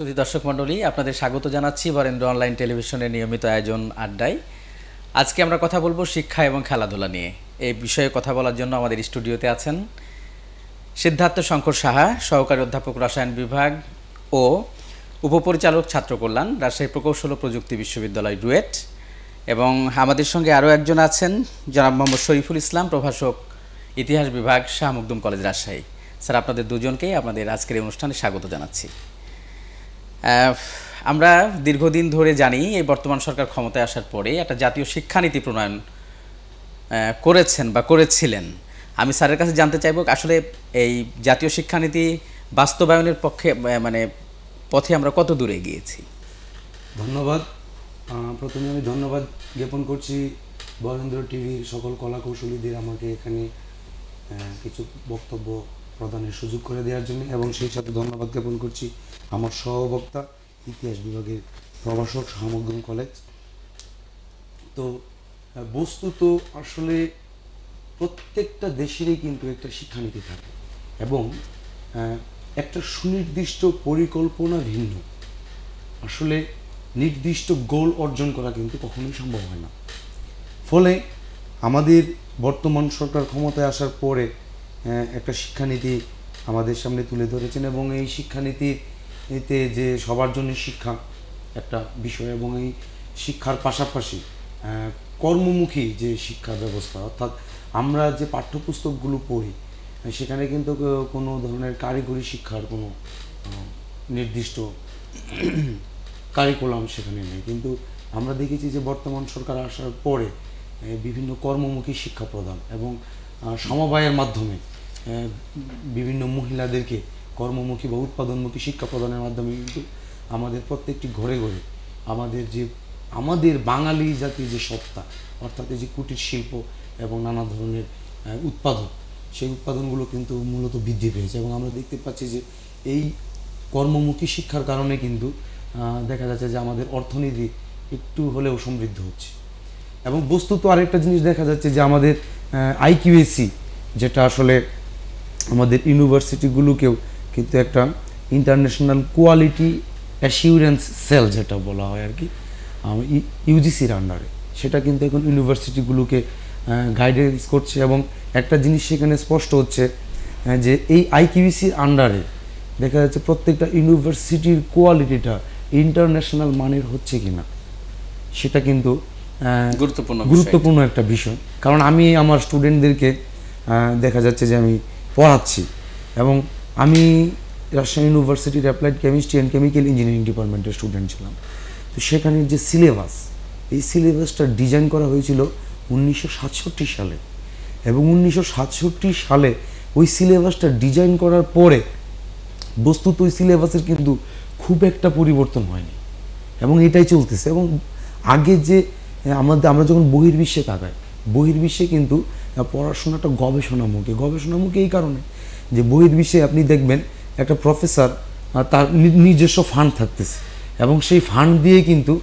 সুধী দর্শক মণ্ডলী, আপনাদের স্বাগত জানাচ্ছি বরেন্দ্র অনলাইন টেলিভিশনের নিয়মিত আয়োজন আড্ডায়। আজকে আমরা কথা বলব শিক্ষা এবং খেলাধুলা নিয়ে। এই বিষয়ে কথা বলার জন্য আমাদের স্টুডিওতে আছেন সিদ্ধার্থ শঙ্কর সাহা, সহকারী অধ্যাপক রসায়ন বিভাগ ও উপপরিচালক ছাত্র কল্যাণ, রাজশাহী প্রকৌশল ও প্রযুক্তি বিশ্ববিদ্যালয় ডুয়েট এবং আমাদের সঙ্গে আরও একজন আছেন জনাব মোহাম্মদ শরীফুল ইসলাম, প্রভাষক ইতিহাস বিভাগ শাহ মুকদুম কলেজ রাজশাহী। স্যার, আপনাদের দুজনকেই আপনাদের আজকের অনুষ্ঠানে স্বাগত জানাচ্ছি। আমরা দীর্ঘদিন ধরে জানি এই বর্তমান সরকার ক্ষমতায় আসার পরে একটা জাতীয় শিক্ষানীতি প্রণয়ন করেছেন বা করেছিলেন। আমি স্যারের কাছে জানতে চাইব আসলে এই জাতীয় শিক্ষানীতি বাস্তবায়নের পক্ষে মানে পথে আমরা কত দূরে গিয়েছি ধন্যবাদ। প্রথমে আমি ধন্যবাদ জ্ঞাপন করছি বরেন্দ্র টিভির সকল কলা কৌশলীদের আমাকে এখানে কিছু বক্তব্য প্রদানের সুযোগ করে দেওয়ার জন্য এবং সেই সাথে ধন্যবাদ জ্ঞাপন করছি আমার সহবক্তা, ইতিহাস বিভাগের প্রভাষক সামগ্রম কলেজ। তো বস্তু তো আসলে প্রত্যেকটা দেশেরই কিন্তু একটা শিক্ষানীতি থাকে এবং একটা সুনির্দিষ্ট পরিকল্পনা ভিন্ন। আসলে নির্দিষ্ট গোল অর্জন করা কিন্তু কখনোই সম্ভব হয় না। ফলে আমাদের বর্তমান সরকার ক্ষমতায় আসার পরে একটা শিক্ষানীতি আমাদের সামনে তুলে ধরেছেন এবং এই শিক্ষানীতিতে যে সবার জন্য শিক্ষা একটা বিষয় এবং এই শিক্ষার পাশাপাশি কর্মমুখী যে শিক্ষা ব্যবস্থা, অর্থাৎ আমরা যে পাঠ্যপুস্তকগুলো পড়ি সেখানে কিন্তু কোনো ধরনের কারিগরি শিক্ষার কোনো নির্দিষ্ট কারিকুলাম সেখানে নেই। কিন্তু আমরা দেখেছি যে বর্তমান সরকার আসার পরে বিভিন্ন কর্মমুখী শিক্ষা প্রদান এবং সমবায়ের মাধ্যমে বিভিন্ন মহিলাদেরকে কর্মমুখী বা উৎপাদনমুখী শিক্ষা প্রদানের মাধ্যমে কিন্তু আমাদের প্রত্যেকটি ঘরে ঘরে আমাদের যে, আমাদের বাঙালি জাতির যে সত্তা, অর্থাৎ এই যে কুটির শিল্প এবং নানা ধরনের উৎপাদন, সেই উৎপাদনগুলো কিন্তু মূলত বৃদ্ধি পেয়েছে এবং আমরা দেখতে পাচ্ছি যে এই কর্মমুখী শিক্ষার কারণে কিন্তু দেখা যাচ্ছে যে আমাদের অর্থনীতি একটু হলেও সমৃদ্ধ হচ্ছে। এবং বস্তুত আরেকটা জিনিস দেখা যাচ্ছে যে আমাদের আইকিউএসি যেটা আসলে আমাদের ইউনিভার্সিটিগুলোকেও কিন্তু একটা ইন্টারন্যাশনাল কোয়ালিটি অ্যাসিউরেন্স সেল যেটা বলা হয় আর কি ইউজিসির আন্ডারে সেটা কিন্তু এখন ইউনিভার্সিটিগুলোকে গাইডেন্স করছে এবং একটা জিনিস সেখানে স্পষ্ট হচ্ছে যে এই আইকিউসির আন্ডারে দেখা যাচ্ছে প্রত্যেকটা ইউনিভার্সিটির কোয়ালিটিটা ইন্টারন্যাশনাল মানের হচ্ছে কি না সেটা কিন্তু গুরুত্বপূর্ণ গুরুত্বপূর্ণ একটা বিষয়। কারণ আমি আমার স্টুডেন্টদেরকে দেখা যাচ্ছে যে আমি পড়াচ্ছি এবং আমি রাজশাহী ইউনিভার্সিটির applied chemistry and chemical engineering ডিপার্টমেন্টের স্টুডেন্ট ছিলাম। তো সেখানের যে সিলেবাস এই সিলেবাসটা ডিজাইন করা হয়েছিল উনিশশো সাতষট্টি সালে এবং উনিশশো সাতষট্টি সালে ওই সিলেবাসটা ডিজাইন করার পরে বস্তুত ওই সিলেবাসের কিন্তু খুব একটা পরিবর্তন হয়নি এবং এটাই চলতেছে এবং আগে যে আমাদের আমরা যখন বহির্বিশ্বে তাকাই বহির্বিশ্বে কিন্তু পড়াশোনাটা গবেষণামুখী। গবেষণামুখী এই কারণে যে বহির্বিশ্বে আপনি দেখবেন একটা প্রফেসর তার নিজস্ব ফান্ড থাকতেছে এবং সেই ফান্ড দিয়ে কিন্তু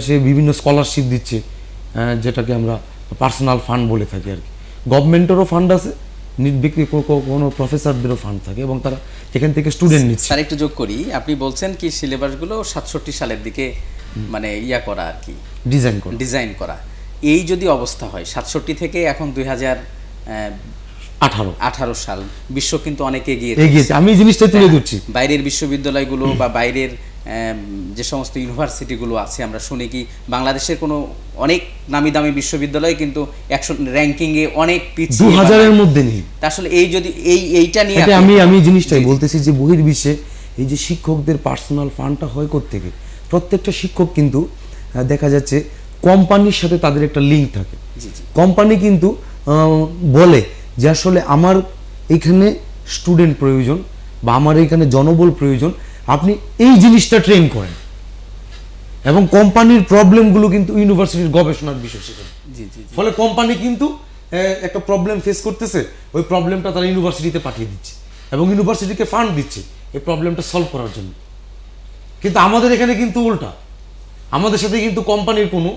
সে বিভিন্ন স্কলারশিপ দিচ্ছে যেটাকে আমরা পার্সোনাল ফান্ড বলে থাকি আর কি। গভর্নমেন্টেরও ফান্ড আছে নি- ব্যক্তি কো- কো- কোনো প্রফেসরদেরও ফান্ড থাকে এবং তারা এখান থেকে স্টুডেন্ট নিচ্ছে। স্যার একটু যোগ করি। আপনি বলছেন কি সিলেবাসগুলো সাতষট্টি সালের দিকে মানে ইয়া করা আর কি। ডিজাইন করে। ডিজাইন করা। এই যদি অবস্থা হয় সাতষট্টি থেকে এখন দুই হাজার আঠারো। আঠারো সাল বিশ্ব কিন্তু অনেক এগিয়ে এগিয়েছে। আমি জিনিসটা তুলে ধরছি। বাইরের বিশ্ববিদ্যালয়গুলো বা বাইরের যে সমস্ত ইউনিভার্সিটিগুলো আছে আমরা শুনি কি বাংলাদেশের কোনো অনেক নামি দামি বিশ্ববিদ্যালয় কিন্তু একশো র্যাঙ্কিংয়ে অনেক দু পিছিয়ে বা- হাজারের মধ্যে নেই। আসলে এই যদি এই এইটা নিয়ে আমি আমি জিনিসটাই বলতেছি যে বহির্বিশ্বে এই যে শিক্ষকদের পার্সোনাল ফান্ডটা হয় থেকে প্রত্যেকটা শিক্ষক কিন্তু দেখা যাচ্ছে কোম্পানির সাথে তাদের একটা লিঙ্ক থাকে। কোম্পানি কিন্তু বলে যে আসলে আমার এখানে স্টুডেন্ট প্রয়োজন বা আমার এখানে জনবল প্রয়োজন আপনি এই জিনিসটা ট্রেন করেন। এবং কোম্পানির প্রবলেমগুলো কিন্তু ইউনিভার্সিটির গবেষণার বিষয় সেখানে। জি জি জি। ফলে কোম্পানি কিন্তু একটা প্রবলেম ফেস করতেছে ওই প্রবলেমটা তারা ইউনিভার্সিটিতে পাঠিয়ে দিচ্ছে এবং ইউনিভার্সিটিকে ফান্ড দিচ্ছে এই প্রবলেমটা সলভ করার জন্য। কিন্তু আমাদের এখানে কিন্তু উল্টা। আমাদের সাথে কিন্তু কোম্পানির কোনো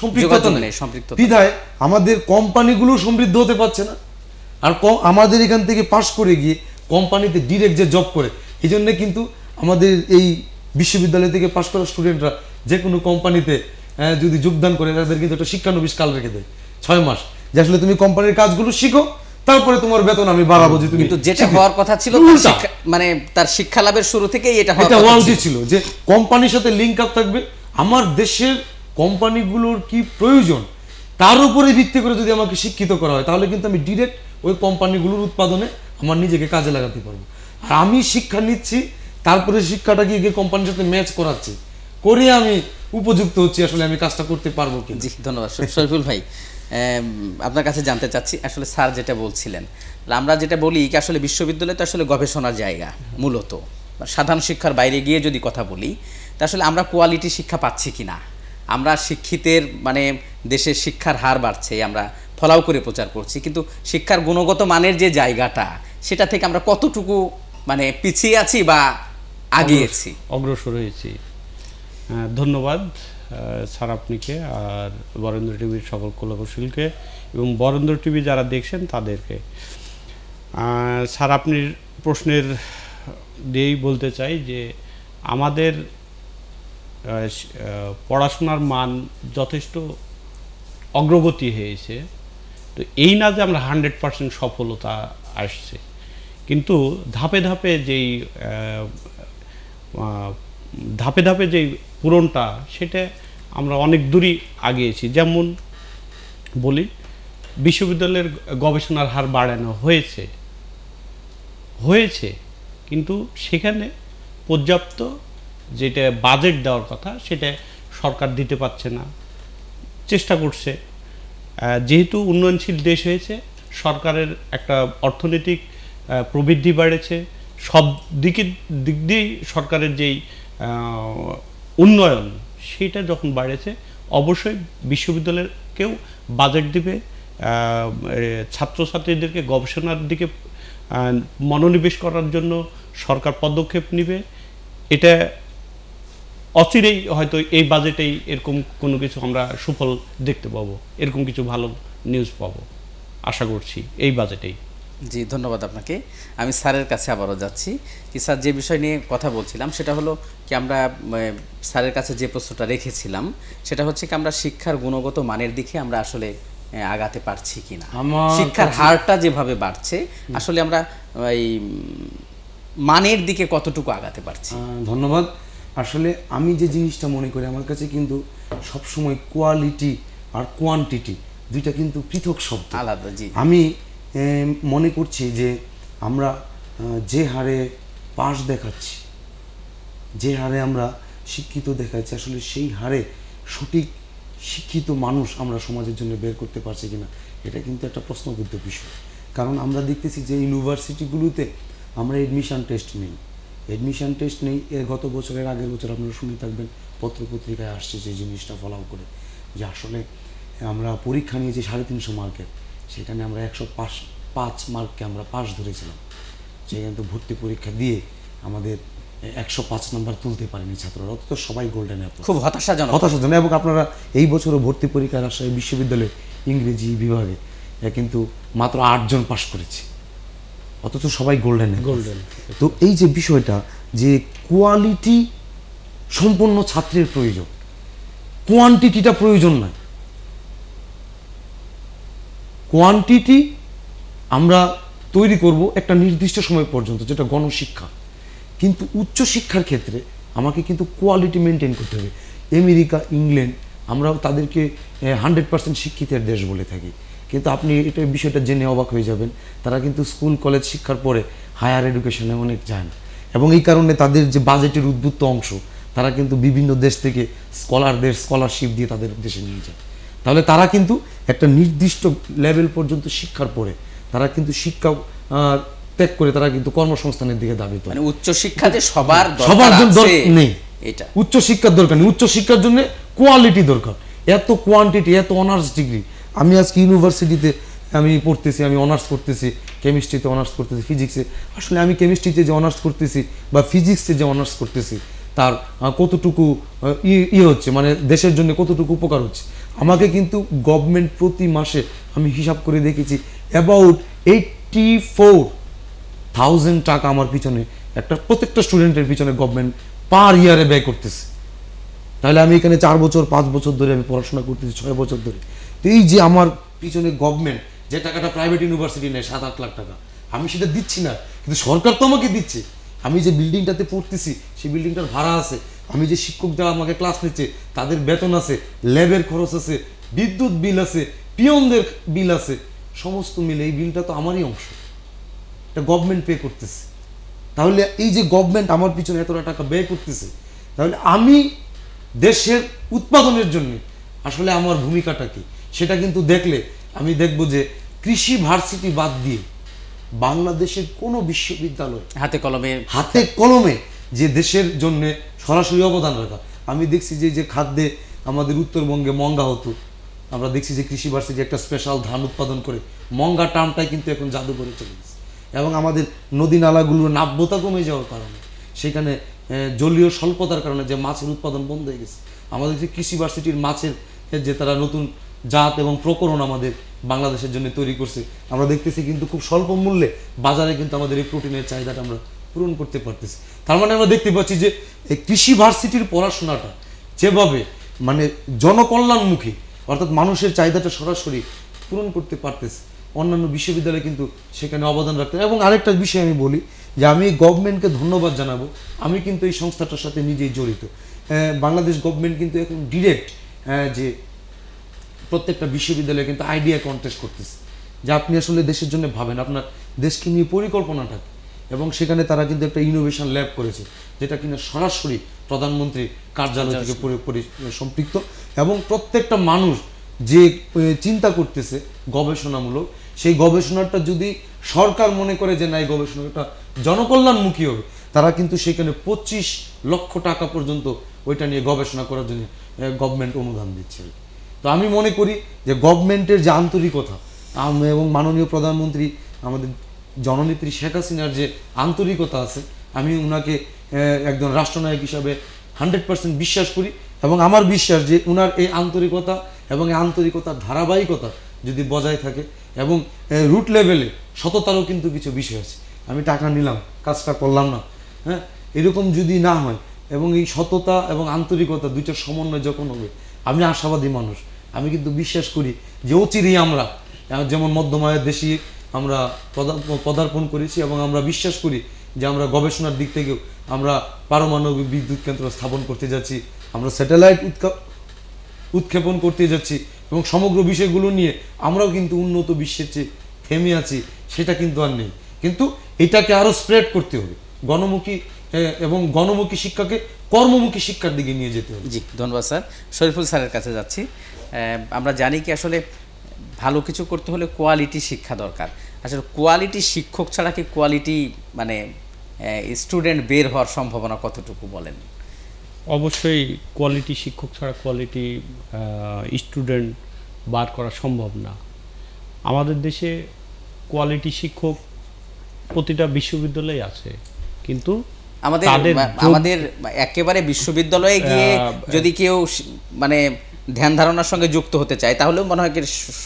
সম্পৃক্ততা নেই। সম্পৃক্ততা বিধায় আমাদের কোম্পানিগুলো সমৃদ্ধ হতে পারছে না। আর আমাদের এখান থেকে পাশ করে গিয়ে কোম্পানিতে ডিরেক্ট যে জব করে এই জন্য কিন্তু আমাদের এই বিশ্ববিদ্যালয় থেকে পাশ করা স্টুডেন্টরা যে কোনো কোম্পানিতে যদি যোগদান করে তাদের কিন্তু একটা শিক্ষানবিশ কাল রেখে দেয়। ছয় মাস। যে আসলে তুমি কোম্পানির কাজগুলো শিখো তারপরে তোমার বেতন আমি বাড়াবো যে তুমি কিন্তু যেটা হওয়ার কথা ছিল মানে তার শিক্ষা লাভের শুরু থেকেই এটা হওয়া উচিত ছিল যে কোম্পানির সাথে লিঙ্ক আপ থাকবে আমার দেশের কোম্পানিগুলোর কি প্রয়োজন, তার উপরে ভিত্তি করে যদি আমাকে শিক্ষিত করা হয়, তাহলে কিন্তু আমি ডিরেক্ট ওই কোম্পানিগুলোর উৎপাদনে আমার নিজেকে কাজে লাগাতে পারব। আর আমি শিক্ষা নিচ্ছি, তারপরে শিক্ষাটা গিয়ে কোম্পানির সাথে ম্যাচ করাচ্ছি, করে আমি উপযুক্ত হচ্ছি, আসলে আমি কাজটা করতে পারব কি জি, ধন্যবাদ। শরীফুল ভাই আপনার কাছে জানতে চাচ্ছি, আসলে স্যার যেটা বলছিলেন, আমরা যেটা বলি আসলে বিশ্ববিদ্যালয় তো আসলে গবেষণার জায়গা, মূলত। সাধারণ শিক্ষার বাইরে গিয়ে যদি কথা বলি আসলে আমরা কোয়ালিটি শিক্ষা পাচ্ছি কি না আমরা শিক্ষিতের মানে দেশের শিক্ষার হার বাড়ছে, আমরা ফলাও করে প্রচার করছি, কিন্তু শিক্ষার গুণগত মানের যে জায়গাটা, সেটা থেকে আমরা কতটুকু মানে পিছিয়ে আছি বা আগিয়েছি? অগ্রসর হয়েছি। ধন্যবাদ স্যার আপনিকে আর বরেন্দ্র টিভির সকল কলাকুশলীকে এবং বরেন্দ্র টিভি যারা দেখছেন তাদেরকে। স্যার আপনি প্রশ্নের দিয়েই বলতে চাই যে আমাদের পড়াশোনার মান যথেষ্ট অগ্রগতি হয়েছে। তো এই না যে আমরা হান্ড্রেড পার্সেন্ট সফলতা আসছে, কিন্তু ধাপে ধাপে যেই ধাপে ধাপে যেই পূরণটা, সেটা আমরা অনেক দূরই আগিয়েছি। যেমন বলি, বিশ্ববিদ্যালয়ের গবেষণার হার বাড়ানো হয়েছে। হয়েছে, কিন্তু সেখানে পর্যাপ্ত যেটা বাজেট দেওয়ার কথা, সেটা সরকার দিতে পারছে না। চেষ্টা করছে। যেহেতু উন্নয়নশীল দেশ হয়েছে, সরকারের একটা অর্থনৈতিক প্রবৃদ্ধি বাড়েছে, সব দিকে, দিক দিয়েই সরকারের যেই উন্নয়ন, সেটা যখন বাড়েছে, অবশ্যই বিশ্ববিদ্যালয়কেও বাজেট দিবে। ছাত্রছাত্রীদেরকে গবেষণার দিকে মনোনিবেশ করার জন্য সরকার পদক্ষেপ নেবে। এটা অচিরেই হয়তো এই বাজেটেই এরকম কোনো কিছু আমরা সুফল দেখতে পাবো এরকম কিছু ভালো নিউজ পাবো। আশা করছি এই বাজেটেই। জি ধন্যবাদ আপনাকে। আমি স্যারের কাছে আবারও যাচ্ছি। কি স্যার যে বিষয় নিয়ে কথা বলছিলাম সেটা হলো কি আমরা স্যারের কাছে যে প্রশ্নটা রেখেছিলাম সেটা হচ্ছে কি আমরা শিক্ষার গুণগত মানের দিকে আমরা আসলে আগাতে পারছি কি না। শিক্ষার হারটা যেভাবে বাড়ছে আসলে আমরা এই মানের দিকে কতটুকু আগাতে পারছি? ধন্যবাদ। আসলে আমি যে জিনিসটা মনে করি আমার কাছে কিন্তু সবসময় কোয়ালিটি আর কোয়ান্টিটি দুইটা কিন্তু পৃথক শব্দ। আলাদা জি। আমি মনে করছি যে আমরা যে হারে পাশ দেখাচ্ছি যে হারে আমরা শিক্ষিত দেখাচ্ছি আসলে সেই হারে সঠিক শিক্ষিত মানুষ আমরা সমাজের জন্য বের করতে পারছি কিনা এটা কিন্তু একটা প্রশ্নবিদ্ধ বিষয়। কারণ আমরা দেখতেছি যে ইউনিভার্সিটিগুলোতে আমরা এডমিশন টেস্ট নেই। এডমিশন টেস্ট নেই এর গত বছরের আগের বছর আপনারা শুনে থাকবেন পত্রপত্রিকায় আসছে যে জিনিসটা ফলাও করে। যে আসলে আমরা পরীক্ষা নিয়েছি সাড়ে তিনশো মার্কের সেখানে আমরা একশো পাঁচ পাঁচ মার্ককে আমরা পাস ধরেছিলাম। সেখানে তো ভর্তি পরীক্ষা দিয়ে আমাদের একশো পাঁচ নম্বর তুলতে পারেনি ছাত্ররা অত তো সবাই গোল্ডেন অ্যাপ্লাস খুব হতাশাজনক। হতাশাজনক এবং আপনারা এই বছরও ভর্তি পরীক্ষা রাজশাহী বিশ্ববিদ্যালয়ে ইংরেজি বিভাগে কিন্তু মাত্র আটজন পাশ করেছে। অথচ সবাই গোল্ডেন Golden. তো এই যে বিষয়টা যে কোয়ালিটি সম্পন্ন ছাত্রের প্রয়োজন কোয়ান্টিটিটা প্রয়োজন নয়। কোয়ান্টিটি আমরা তৈরি করব একটা নির্দিষ্ট সময় পর্যন্ত যেটা গণশিক্ষা। কিন্তু উচ্চশিক্ষার ক্ষেত্রে আমাকে কিন্তু কোয়ালিটি মেনটেন করতে হবে। আমেরিকা ইংল্যান্ড আমরা তাদেরকে হান্ড্রেড পার্সেন্ট শিক্ষিতের দেশ বলে থাকি। কিন্তু আপনি এটা বিষয়টা জেনে অবাক হয়ে যাবেন। তারা কিন্তু স্কুল কলেজ শিক্ষার পরে হায়ার এডুকেশনে অনেক যায় না এবং এই কারণে তাদের যে বাজেটের উদ্বুত্ত অংশ তারা কিন্তু বিভিন্ন দেশ থেকে স্কলারদের স্কলারশিপ দিয়ে তাদের দেশে নিয়ে যায়। তাহলে তারা কিন্তু একটা নির্দিষ্ট লেভেল পর্যন্ত শিক্ষার পরে তারা কিন্তু শিক্ষা ত্যাগ করে তারা কিন্তু কর্মসংস্থানের দিকে দাবি করে মানে উচ্চ শিক্ষা যে সবার সবার জন্য নেই। এটা। উচ্চ শিক্ষার দরকার নেই। উচ্চ শিক্ষার জন্য কোয়ালিটি দরকার। এত কোয়ান্টিটি এত অনার্স ডিগ্রি আমি আজকে ইউনিভার্সিটিতে আমি পড়তেছি, আমি অনার্স করতেছি কেমিস্ট্রিতে অনার্স করতেছি ফিজিক্সে আসলে আমি কেমিস্ট্রিতে যে অনার্স করতেছি বা ফিজিক্সে যে অনার্স করতেছি, তার কতটুকু ই- ইয়ে হচ্ছে মানে দেশের জন্য কতটুকু উপকার হচ্ছে। আমাকে কিন্তু গভর্নমেন্ট প্রতি মাসে আমি হিসাব করে দেখেছি অ্যাবাউট এইটটি ফোর থাউজেন্ড টাকা আমার পিছনে, একটা প্রত্যেকটা স্টুডেন্টের পিছনে গভর্নমেন্ট পার ইয়ারে ব্যয় করতেছে। তাহলে আমি এখানে চার বছর, পাঁচ বছর ধরে আমি পড়াশোনা করতেছি, ছয় বছর ধরে। এই যে আমার পিছনে গভর্নমেন্ট যে টাকাটা প্রাইভেট ইউনিভার্সিটি নেয়, সাত, আট লাখ টাকা, আমি সেটা দিচ্ছি না। কিন্তু সরকার তো আমাকে দিচ্ছে। আমি যে বিল্ডিংটাতে পড়তেছি, সেই বিল্ডিংটার ভাড়া আছে। আমি যে শিক্ষকরা আমাকে ক্লাস নিচ্ছে, তাদের বেতন আছে ল্যাবের খরচ আছে, বিদ্যুৎ বিল আছে পিয়নদের বিল আছে, সমস্ত মিলে এই বিলটা তো আমারই অংশ। এটা গভর্নমেন্ট পে করতেছে। তাহলে এই যে গভর্নমেন্ট আমার পিছনে এতটা টাকা ব্যয় করতেছে, তাহলে আমি দেশের উৎপাদনের জন্য, আসলে আমার ভূমিকাটা কি? সেটা কিন্তু দেখলে আমি দেখব যে কৃষি ভার্সিটি বাদ দিয়ে বাংলাদেশের কোনো বিশ্ববিদ্যালয় হাতে কলমে হাতে কলমে যে দেশের জন্য সরাসরি অবদান রাখা। আমি দেখছি যে যে খাদ্যে আমাদের উত্তরবঙ্গে মঙ্গা হতো। আমরা দেখছি যে কৃষি ভার্সিটি একটা স্পেশাল ধান উৎপাদন করে। মঙ্গা টার্মটাই কিন্তু এখন জাদু করে চলে গেছে। এবং আমাদের নদী নালাগুলোর নাব্যতা কমে যাওয়ার কারণে সেখানে জলীয় স্বল্পতার কারণে যে মাছের উৎপাদন বন্ধ হয়ে গেছে। আমাদের যে কৃষি ভার্সিটির মাছের যে তারা নতুন জাত এবং প্রকরণ আমাদের বাংলাদেশের জন্য তৈরি করছে। আমরা দেখতেছি কিন্তু খুব স্বল্প মূল্যে বাজারে কিন্তু আমাদের এই প্রোটিনের চাহিদাটা আমরা পূরণ করতে পারতেছি। তার মানে আমরা দেখতে পাচ্ছি যে এই কৃষি ভার্সিটির পড়াশোনাটা যেভাবে মানে জনকল্যাণমুখী, অর্থাৎ মানুষের চাহিদাটা সরাসরি পূরণ করতে পারতেছে। অন্যান্য বিশ্ববিদ্যালয় কিন্তু সেখানে অবদান রাখতে এবং আরেকটা বিষয় আমি বলি যে আমি গভর্নমেন্টকে ধন্যবাদ জানাব। আমি কিন্তু এই সংস্থাটার সাথে নিজেই জড়িত। বাংলাদেশ গভর্নমেন্ট কিন্তু এখন ডিরেক্ট যে প্রত্যেকটা বিশ্ববিদ্যালয়ে কিন্তু আইডিয়া কন্টেস্ট করতেছে। যে আপনি আসলে দেশের জন্য ভাবেন আপনার দেশকে নিয়ে পরিকল্পনাটা কি? এবং সেখানে তারা কিন্তু একটা ইনোভেশন ল্যাব করেছে যেটা কিনা সরাসরি প্রধানমন্ত্রী কার্যালয় থেকে সম্পৃক্ত। এবং প্রত্যেকটা মানুষ যে চিন্তা করতেছে গবেষণামূলক সেই গবেষণাটা যদি সরকার মনে করে যে না এই গবেষণাটা জনকল্যাণমুখী হবে তারা কিন্তু সেখানে পঁচিশ লক্ষ টাকা পর্যন্ত ওইটা নিয়ে গবেষণা করার জন্য গভর্নমেন্ট অনুদান দিচ্ছে। তো আমি মনে করি যে গভর্নমেন্টের যে আন্তরিকতা এবং মাননীয় প্রধানমন্ত্রী আমাদের জননেত্রী শেখ হাসিনার যে আন্তরিকতা আছে আমি আহ, একজন রাষ্ট্রনায়ক হিসাবে হান্ড্রেড পার্সেন্ট বিশ্বাস করি এবং আমার বিশ্বাস যে উনার এই আন্তরিকতা এবং এই আন্তরিকতার ধারাবাহিকতা যদি বজায় থাকে এবং রুট লেভেলে সততারও কিন্তু কিছু বিষয় আছে। আমি টাকা নিলাম কাজটা করলাম না হ্যাঁ? এরকম যদি না হয় এবং এই সততা এবং আন্তরিকতা দুইটার সমন্বয় যখন হবে আমি আশাবাদী মানুষ। আমি কিন্তু বিশ্বাস করি যে অচিরেই আমরা, যেমন মধ্যমায়ের দেশে আমরা পদা- পদার্পণ করেছি এবং আমরা বিশ্বাস করি যে আমরা গবেষণার দিক থেকেও আমরা পারমাণবিক বিদ্যুৎ কেন্দ্র স্থাপন করতে যাচ্ছি, আমরা স্যাটেলাইট উৎকা- উৎক্ষেপণ করতে যাচ্ছি এবং সমগ্র বিষয়গুলো নিয়ে আমরাও কিন্তু উন্নত বিশ্বের চেয়ে থেমে আছি, সেটা কিন্তু আর নেই। কিন্তু এটাকে আরও স্প্রেড করতে হবে। গণমুখী এবং গণমুখী শিক্ষাকে কর্মমুখী শিক্ষার দিকে নিয়ে যেতে হবে। জি ধন্যবাদ স্যার। শরীফুল স্যারের কাছে যাচ্ছি। আমরা জানি কি আসলে ভালো কিছু করতে হলে কোয়ালিটি শিক্ষা দরকার। আসলে কোয়ালিটি শিক্ষক ছাড়া কি কোয়ালিটি মানে স্টুডেন্ট বের হওয়ার সম্ভাবনা কতটুকু বলেন? অবশ্যই কোয়ালিটি শিক্ষক ছাড়া কোয়ালিটি স্টুডেন্ট বার করা সম্ভব না। আমাদের দেশে কোয়ালিটি শিক্ষক প্রতিটা বিশ্ববিদ্যালয়ে আছে। কিন্তু আমাদের আমাদের একেবারে বিশ্ববিদ্যালয়ে গিয়ে যদি কেউ মানে ধ্যান ধারণার সঙ্গে যুক্ত হতে চায় তাহলেও মনে হয়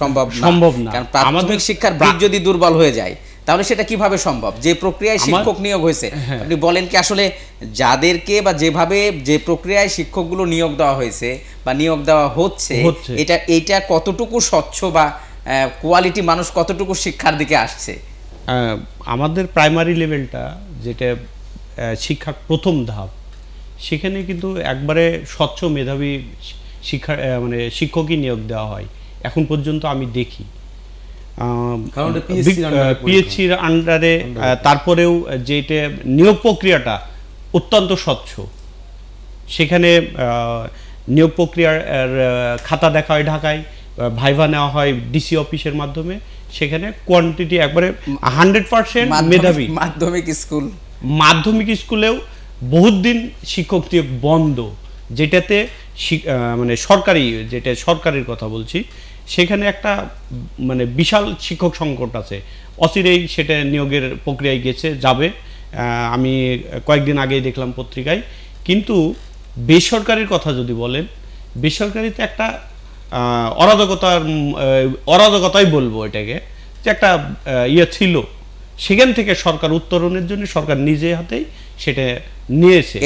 সম্ভব সম্ভব না। কারণ প্রাথমিক শিক্ষার দিক যদি দুর্বল হয়ে যায় তাহলে সেটা কীভাবে সম্ভব যে প্রক্রিয়ায় শিক্ষক নিয়োগ হয়েছে হ্যাঁ। আপনি বলেন কি আসলে যাদেরকে বা যেভাবে যে প্রক্রিয়ায় শিক্ষকগুলো নিয়োগ দেওয়া হয়েছে বা নিয়োগ দেওয়া হচ্ছে। এটা এটা কতটুকু স্বচ্ছ বা কোয়ালিটি মানুষ কতটুকু শিক্ষার দিকে আসছে আমাদের প্রাইমারি লেভেলটা যেটা শিক্ষার প্রথম ধাপ। সেখানে কিন্তু একবারে স্বচ্ছ মেধাবী শিক্ষা মানে শিক্ষকই নিয়োগ দেওয়া হয়। এখন পর্যন্ত আমি দেখি। পিএইচসির আন্ডারে তারপরেও যেটা নিয়োগ প্রক্রিয়াটা অত্যন্ত স্বচ্ছ। সেখানে নিয়োগ প্রক্রিয়ার খাতা দেখা হয় ঢাকায় ভাইভা নেওয়া হয় ডিসি অফিসের মাধ্যমে। সেখানে কোয়ান্টিটি একবারে হান্ড্রেড পার্সেন্ট মেধাবী। মাধ্যমিক স্কুল। মাধ্যমিক স্কুলেও বহুত দিন শিক্ষক নিয়োগ বন্ধ, যেটাতে মানে সরকারি, যেটা সরকারের কথা বলছি, সেখানে একটা মানে বিশাল শিক্ষক সংকট আছে। অচিরেই সেটা নিয়োগের প্রক্রিয়ায় গেছে, যাবে। আমি কয়েকদিন আগেই দেখলাম পত্রিকায়। কিন্তু বেসরকারির কথা যদি বলেন, বেসরকারিতে একটা অরাজকতার অরাজকতাই বলব এটাকে, যে একটা ইয়ে ছিল। সেখান থেকে সরকার উত্তরণের জন্য সরকার নিজে হাতেই সেটা নিয়েছে।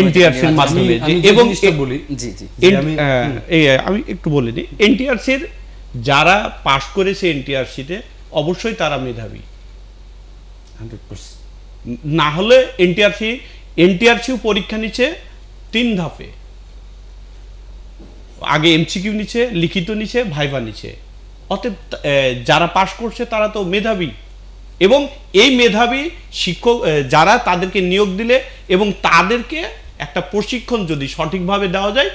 এনটিআরসি এর মাধ্যমে এর এবং বলি জি জি। আমি একটু বলে দিই। এনটিআরসির যারা পাশ করেছে এনটিআরসিতে অবশ্যই তারা মেধাবী। না হলে এনটিআরসি এনটিআরসিও পরীক্ষা নিচ্ছে তিন ধাপে। আগে এমসিকিউ নিচ্ছে লিখিত নিচ্ছে ভাইভা নিচ্ছে। অতএব আহ, যারা পাশ করছে তারা তো মেধাবী। এবং এই মেধাবী শিক্ষক যারা তাদেরকে নিয়োগ দিলে এবং তাদেরকে একটা প্রশিক্ষণ যদি সঠিকভাবে দেওয়া যায়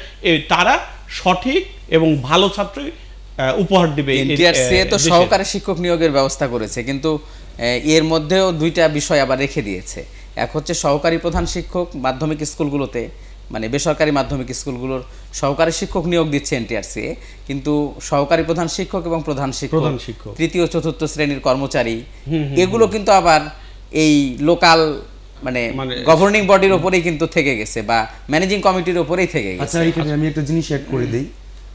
তারা সঠিক এবং ভালো ছাত্রই আহ, উপহার দিবে এনটিআরসি তো। সহকারী শিক্ষক নিয়োগের ব্যবস্থা করেছে কিন্তু এর মধ্যেও দুইটা বিষয় আবার রেখে দিয়েছে এক হচ্ছে সহকারী প্রধান শিক্ষক মাধ্যমিক স্কুলগুলোতে মানে বেসরকারি মাধ্যমিক স্কুলগুলোর সহকারী শিক্ষক নিয়োগ দিচ্ছে এনটিআরসি কিন্তু সহকারী প্রধান শিক্ষক এবং প্রধান শিক্ষক তৃতীয় চতুর্থ শ্রেণির কর্মচারী এগুলো কিন্তু আবার এই লোকাল মানে গভর্নিং বডির ওপরেই কিন্তু থেকে গেছে বা ম্যানেজিং কমিটির ওপরেই থেকে গেছে। আচ্ছা এখানে আমি একটা জিনিস অ্যাড করে দিই।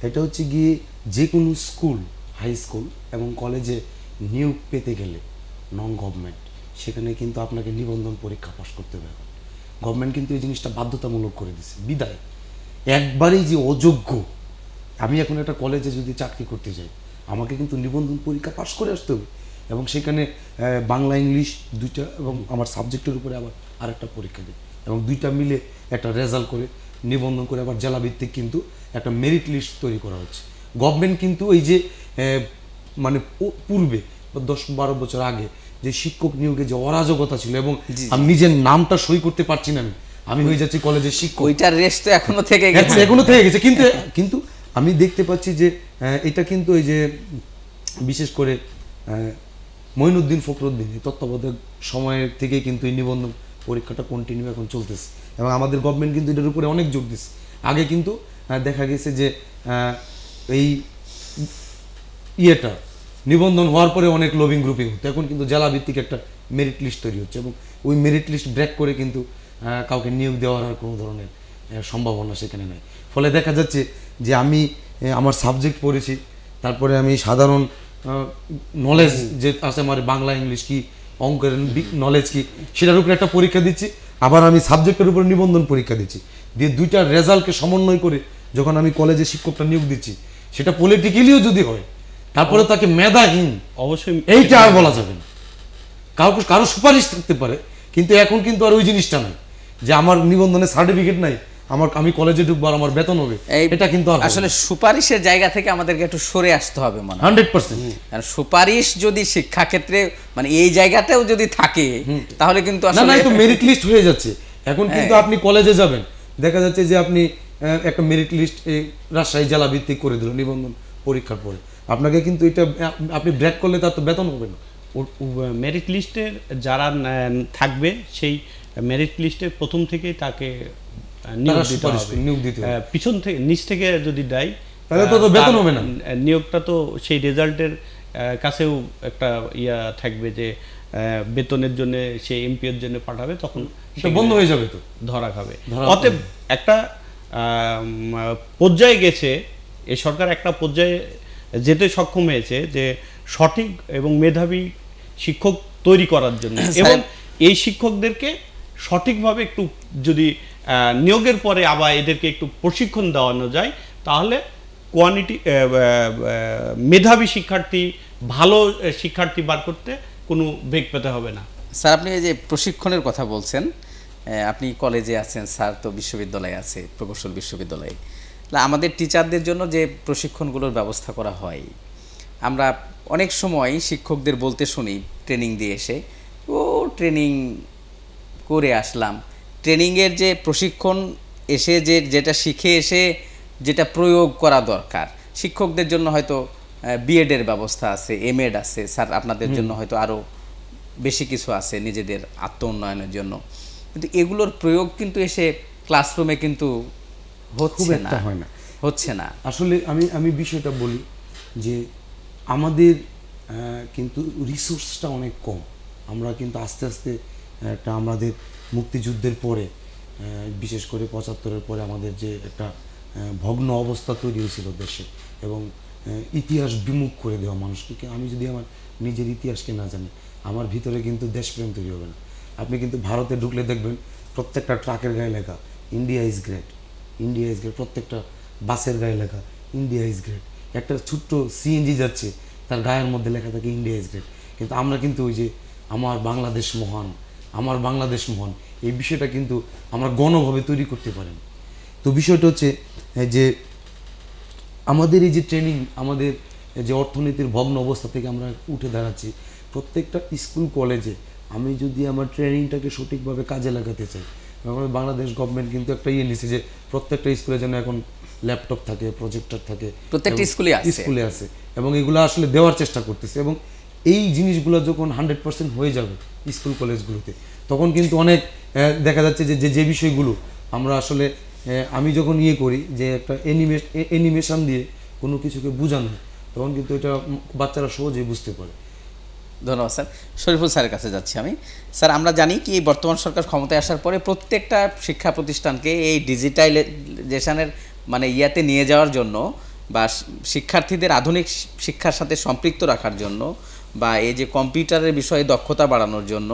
এটা হচ্ছে গিয়ে যে কোনো স্কুল হাই স্কুল এবং কলেজে নিয়োগ পেতে গেলে নন গভর্নমেন্ট সেখানে কিন্তু আপনাকে নিবন্ধন পরীক্ষা পাস করতে হবে। গভর্নমেন্ট কিন্তু এই জিনিসটা বাধ্যতামূলক করে দিছে। বিদায়। একবারেই যে অযোগ্য, আমি এখন একটা কলেজে যদি চাকরি করতে যাই, আমাকে কিন্তু নিবন্ধন পরীক্ষা পাশ করে আসতে হবে। এবং সেখানে বাংলা, ইংলিশ দুইটা এবং আমার সাবজেক্টের উপরে আবার আরেকটা পরীক্ষা দিই। এবং দুইটা মিলে একটা রেজাল্ট করে, নিবন্ধন করে আবার জেলাভিত্তিক কিন্তু একটা মেরিট লিস্ট তৈরি করা হচ্ছে। গভর্নমেন্ট কিন্তু এই যে মানে পূর্বে, দশ বারো বছর আগে যে শিক্ষক নিয়োগে যে অরাজকতা ছিল এবং আমি নিজের নামটা সই করতে পারছি না আমি। আমি হয়ে যাচ্ছি কলেজের শিক্ষক। ওইটার রেস্ট তো এখনও থেকে গেছে। এখনও থেকে গেছে। কিন্তু কিন্তু আমি দেখতে পাচ্ছি যে এটা কিন্তু এই যে বিশেষ করে মঈনুদ্দিন ফখরুদ্দিন এই তত্ত্বাবধায়ক সময়ের থেকে কিন্তু এই নিবন্ধন পরীক্ষাটা কন্টিনিউ এখন চলতেছে। এবং আমাদের গভর্নমেন্ট কিন্তু এটার উপরে অনেক জোর দিচ্ছে আগে কিন্তু দেখা গেছে যে এই ইয়েটা নিবন্ধন হওয়ার পরে অনেক লবিং গ্রুপিং হতো। এখন কিন্তু জেলা ভিত্তিক একটা মেরিট লিস্ট তৈরি হচ্ছে এবং ওই মেরিট লিস্ট ব্রেক করে কিন্তু কাউকে নিয়োগ দেওয়ার আর কোনো ধরনের সম্ভাবনা সেখানে নাই। ফলে দেখা যাচ্ছে যে আমি আমার সাবজেক্ট পড়েছি, তারপরে আমি সাধারণ নলেজ যে আছে আমার বাংলা ইংলিশ কি, অঙ্কের নলেজ কি, সেটার উপরে একটা পরীক্ষা দিচ্ছি, আবার আমি সাবজেক্টের উপর নিবন্ধন পরীক্ষা দিচ্ছি। দিয়ে দুইটা রেজাল্টকে সমন্বয় করে যখন আমি কলেজে শিক্ষকটা নিয়োগ দিচ্ছি, সেটা পলিটিক্যালিও যদি হয় তারপরে তাকে মেধাহীন অবশ্যই এইটা আর বলা যাবে না। কাউকে কারও সুপারিশ থাকতে পারে কিন্তু এখন কিন্তু আর ওই জিনিসটা নাই। যে আমার নিবন্ধনের সার্টিফিকেট নাই আমার আমি কলেজে ঢুকবো আর আমার বেতন হবে এটা কিন্তু আসলে সুপারিশের জায়গা থেকে আমাদেরকে একটু সরে আসতে হবে মানে হান্ড্রেড পার্সেন্ট। কারণ সুপারিশ যদি শিক্ষা ক্ষেত্রে মানে এই জায়গাতেও যদি থাকে তাহলে কিন্তু না না এই মেরিট লিস্ট হয়ে যাচ্ছে। এখন কিন্তু আপনি কলেজে যাবেন দেখা যাচ্ছে যে আপনি আহ, একটা মেরিট লিস্ট এই রাজশাহী জেলা ভিত্তিক করে দিল নিবন্ধন পরীক্ষার পরে। আপনাকে কিন্তু এটা আপনি ব্র্যাক করলে তার তো বেতন হবে না। মেরিট লিস্টের যারা থাকবে সেই মেরিট লিস্টের প্রথম থেকেই তাকে নিয়োগ দিতে হবে। পিছন থেকে নিচ থেকে যদি দেয় তাহলে তো বেতন হবে না। নিয়োগটা তো সেই রেজাল্টের কাছেও একটা ইয়া থাকবে যে বেতনের জন্য সে এমপিএর জন্য পাঠাবে তখন বন্ধ হয়ে যাবে তো। ধরা খাবে। অতএব একটা পর্যায়ে গেছে এ সরকার একটা পর্যায়ে যেতে সক্ষম হয়েছে যে সঠিক এবং মেধাবী শিক্ষক তৈরি করার জন্য। এবং এই শিক্ষকদেরকে সঠিকভাবে একটু যদি নিয়োগের পরে আবার এদেরকে একটু প্রশিক্ষণ দেওয়ানো যায় তাহলে কোয়ালিটি মেধাবী শিক্ষার্থী ভালো শিক্ষার্থী বার করতে কোনো বেগ পেতে হবে না। স্যার আপনি এই যে প্রশিক্ষণের কথা বলছেন আপনি কলেজে আছেন স্যার তো বিশ্ববিদ্যালয়ে আছে প্রকৌশল বিশ্ববিদ্যালয়ে। আমাদের টিচারদের জন্য যে প্রশিক্ষণগুলোর ব্যবস্থা করা হয় আমরা অনেক সময় শিক্ষকদের বলতে শুনি ট্রেনিং দিয়ে এসে ও ট্রেনিং করে আসলাম। ট্রেনিংয়ের যে প্রশিক্ষণ এসে যে যেটা শিখে এসে যেটা প্রয়োগ করা দরকার শিক্ষকদের জন্য হয়তো বিএডের ব্যবস্থা আছে এম এড আছে স্যার আপনাদের জন্য হয়তো আরও বেশি কিছু আছে নিজেদের আত্ম উন্নয়নের জন্য। কিন্তু এগুলোর প্রয়োগ কিন্তু এসে ক্লাসরুমে কিন্তু হচ্ছে একটা হয় না। হচ্ছে না। আসলে আমি আমি বিষয়টা বলি যে আমাদের কিন্তু রিসোর্সটা অনেক কম। আমরা কিন্তু আস্তে আস্তে একটা আমাদের মুক্তিযুদ্ধের পরে বিশেষ করে পঁচাত্তরের পরে আমাদের যে একটা ভগ্ন অবস্থা তৈরি হয়েছিল দেশে এবং ইতিহাস বিমুখ করে দেওয়া মানুষকে। আমি যদি আমার নিজের ইতিহাসকে না জানি আমার ভিতরে কিন্তু দেশপ্রেম তৈরি হবে না। আপনি কিন্তু ভারতে ঢুকলে দেখবেন প্রত্যেকটা ট্রাকের গায়ে লেখা India is great India is great প্রত্যেকটা বাসের গায়ে লেখা ইন্ডিয়া ইজ গ্রেট একটা ছোট্ট সিএনজি যাচ্ছে, তার গায়ের মধ্যে লেখা থাকে ইন্ডিয়া ইজ গ্রেট কিন্তু আমরা কিন্তু ওই যে, আমার বাংলাদেশ মহান, আমার বাংলাদেশ মহান, এই বিষয়টা কিন্তু আমরা গণভাবে তৈরি করতে পারেন। তো বিষয়টা হচ্ছে যে, আমাদের এই যে ট্রেনিং আমাদের যে অর্থনীতির ভগ্ন অবস্থা থেকে আমরা উঠে দাঁড়াচ্ছি, প্রত্যেকটা স্কুল, কলেজে আমি যদি আমার ট্রেনিংটাকে সঠিকভাবে কাজে লাগাতে চাই বাংলাদেশ গভর্নমেন্ট কিন্তু একটা ইয়ে নিছে যে প্রত্যেকটা স্কুলে যেন এখন ল্যাপটপ থাকে প্রজেক্টর থাকে প্রত্যেকটা স্কুলে। স্কুলে আছে এবং এগুলো আসলে দেওয়ার চেষ্টা করতেছে এবং এই জিনিসগুলো যখন হান্ড্রেড পার্সেন্ট হয়ে যাবে স্কুল কলেজগুলোতে তখন কিন্তু অনেক দেখা যাচ্ছে যে যে- বিষয়গুলো আমরা আসলে আমি যখন ইয়ে করি যে একটা অ্যানিমে অ্যানিমেশন দিয়ে কোনো কিছুকে বোঝানো তখন কিন্তু এটা বাচ্চারা সহজেই বুঝতে পারে ধন্যবাদ স্যার। শরীফুল স্যারের কাছে যাচ্ছি আমি। স্যার আমরা জানি কি বর্তমান সরকার ক্ষমতায় আসার পরে প্রত্যেকটা শিক্ষা প্রতিষ্ঠানকে এই ডিজিটাইজেশনের মানে ইয়াতে নিয়ে যাওয়ার জন্য বা শিক্ষার্থীদের আধুনিক শিক্ষার সাথে সম্পৃক্ত রাখার জন্য বা এই যে কম্পিউটারের বিষয়ে দক্ষতা বাড়ানোর জন্য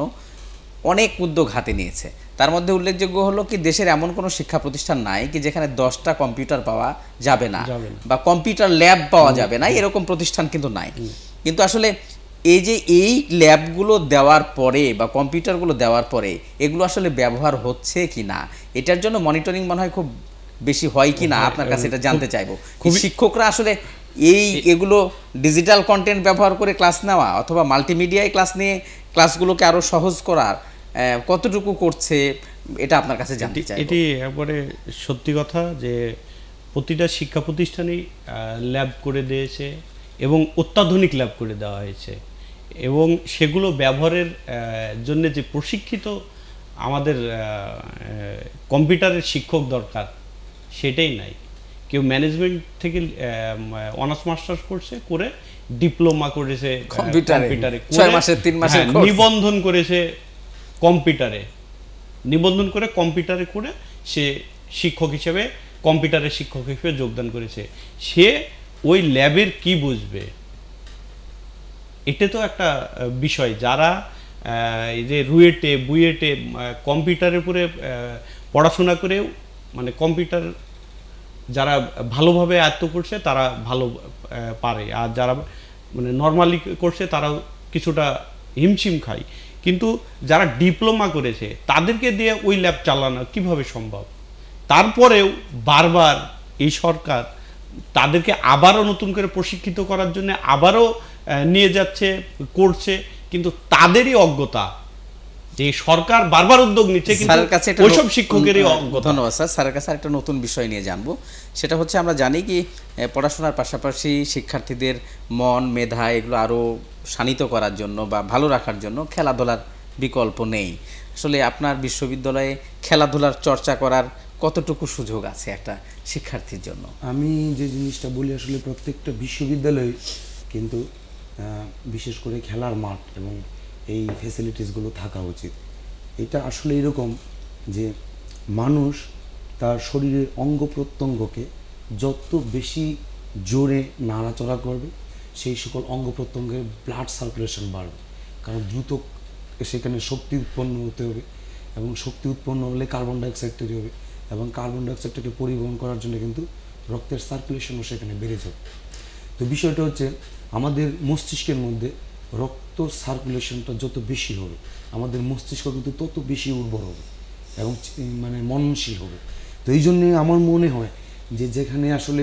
অনেক উদ্যোগ হাতে নিয়েছে। তার মধ্যে উল্লেখযোগ্য হলো কি দেশের এমন কোনো শিক্ষা প্রতিষ্ঠান নাই কি যেখানে দশটা কম্পিউটার পাওয়া যাবে না। বা কম্পিউটার ল্যাব পাওয়া যাবে না এরকম প্রতিষ্ঠান কিন্তু নাই। কিন্তু আসলে এই যে এই ল্যাবগুলো দেওয়ার পরে বা কম্পিউটারগুলো দেওয়ার পরে এগুলো আসলে ব্যবহার হচ্ছে কি না? এটার জন্য মনিটরিং মনে হয় খুব বেশি হয় কি না? আপনার কাছে এটা জানতে চাইব। শিক্ষকরা আসলে এই এগুলো ডিজিটাল কন্টেন্ট ব্যবহার করে ক্লাস নেওয়া অথবা মাল্টিমিডিয়ায় ক্লাস নিয়ে ক্লাসগুলোকে আরও সহজ করার কতটুকু করছে এটা আপনার কাছে জানতে চাই এটি একবারে সত্যি কথা যে প্রতিটা শিক্ষা প্রতিষ্ঠানেই ল্যাব করে দিয়েছে এবং অত্যাধুনিক ল্যাব করে দেওয়া হয়েছে। এবং সেগুলো ব্যবহারের জন্য যে প্রশিক্ষিত আমাদের কম্পিউটারের শিক্ষক দরকার সেটাই নাই। কেউ ম্যানেজমেন্ট থেকে অনার্স মাস্টার্স করছে করে ডিপ্লোমা করেছে কম্পিউটারে। হ্যাঁ, নিবন্ধন করেছে কম্পিউটারে। নিবন্ধন করে কম্পিউটারে করে সে শিক্ষক হিসেবে কম্পিউটারের শিক্ষক হিসেবে যোগদান করেছে। সে ওই ল্যাবের কি বুঝবে? এটা তো একটা বিষয়। যারা এই যে রুয়েটে, বুয়েটে কম্পিউটারের উপরে পড়াশোনা করেও মানে কম্পিউটার যারা ভালোভাবে আয়ত্ত করছে, তারা ভালো পারে। আর যারা মানে নর্মালি করছে, তারাও কিছুটা হিমশিম খায়। কিন্তু যারা ডিপ্লোমা করেছে, তাদেরকে দিয়ে ওই ল্যাব চালানো কীভাবে সম্ভব? তারপরেও বারবার এই সরকার তাদেরকে আবারও নতুন করে প্রশিক্ষিত করার জন্য আবারও নিয়ে যাচ্ছে করছে কিন্তু তাদেরই অজ্ঞতা। যে সরকার বারবার উদ্যোগ নিচ্ছে কিন্তু কাছে ওইসব শিক্ষকেরই অজ্ঞতা। ধন্যবাদ স্যার। স্যারের কাছে একটা নতুন বিষয় নিয়ে জানব। সেটা হচ্ছে আমরা জানি কি পড়াশোনার পাশাপাশি শিক্ষার্থীদের মন মেধা এগুলো আরও শানিত করার জন্য বা ভালো রাখার জন্য খেলাধুলার বিকল্প নেই। আসলে আপনার বিশ্ববিদ্যালয়ে খেলাধুলার চর্চা করার কতটুকু সুযোগ আছে একটা শিক্ষার্থীর জন্য? আমি যে জিনিসটা বলি আসলে প্রত্যেকটা বিশ্ববিদ্যালয়ে কিন্তু বিশেষ করে খেলার মাঠ এবং এই ফেসিলিটিসগুলো থাকা উচিত। এটা আসলে এরকম যে মানুষ তার শরীরের অঙ্গ প্রত্যঙ্গকে যত বেশি জোরে নাড়াচড়া করবে, সেই সকল অঙ্গ প্রত্যঙ্গের ব্লাড সার্কুলেশন বাড়বে। কারণ দ্রুত সেখানে শক্তি উৎপন্ন হতে হবে এবং শক্তি উৎপন্ন হলে কার্বন ডাইঅক্সাইড তৈরি হবে এবং কার্বন ডাইঅক্সাইডটাকে পরিবহন করার জন্য কিন্তু রক্তের সার্কুলেশনও সেখানে বেড়ে যাবে। তো বিষয়টা হচ্ছে আমাদের মস্তিষ্কের মধ্যে রক্ত সার্কুলেশনটা যত বেশি হবে, আমাদের মস্তিষ্ক কিন্তু তত বেশি উর্বর হবে এবং মানে মননশীল হবে। তো এই জন্যে আমার মনে হয় যে যেখানে আসলে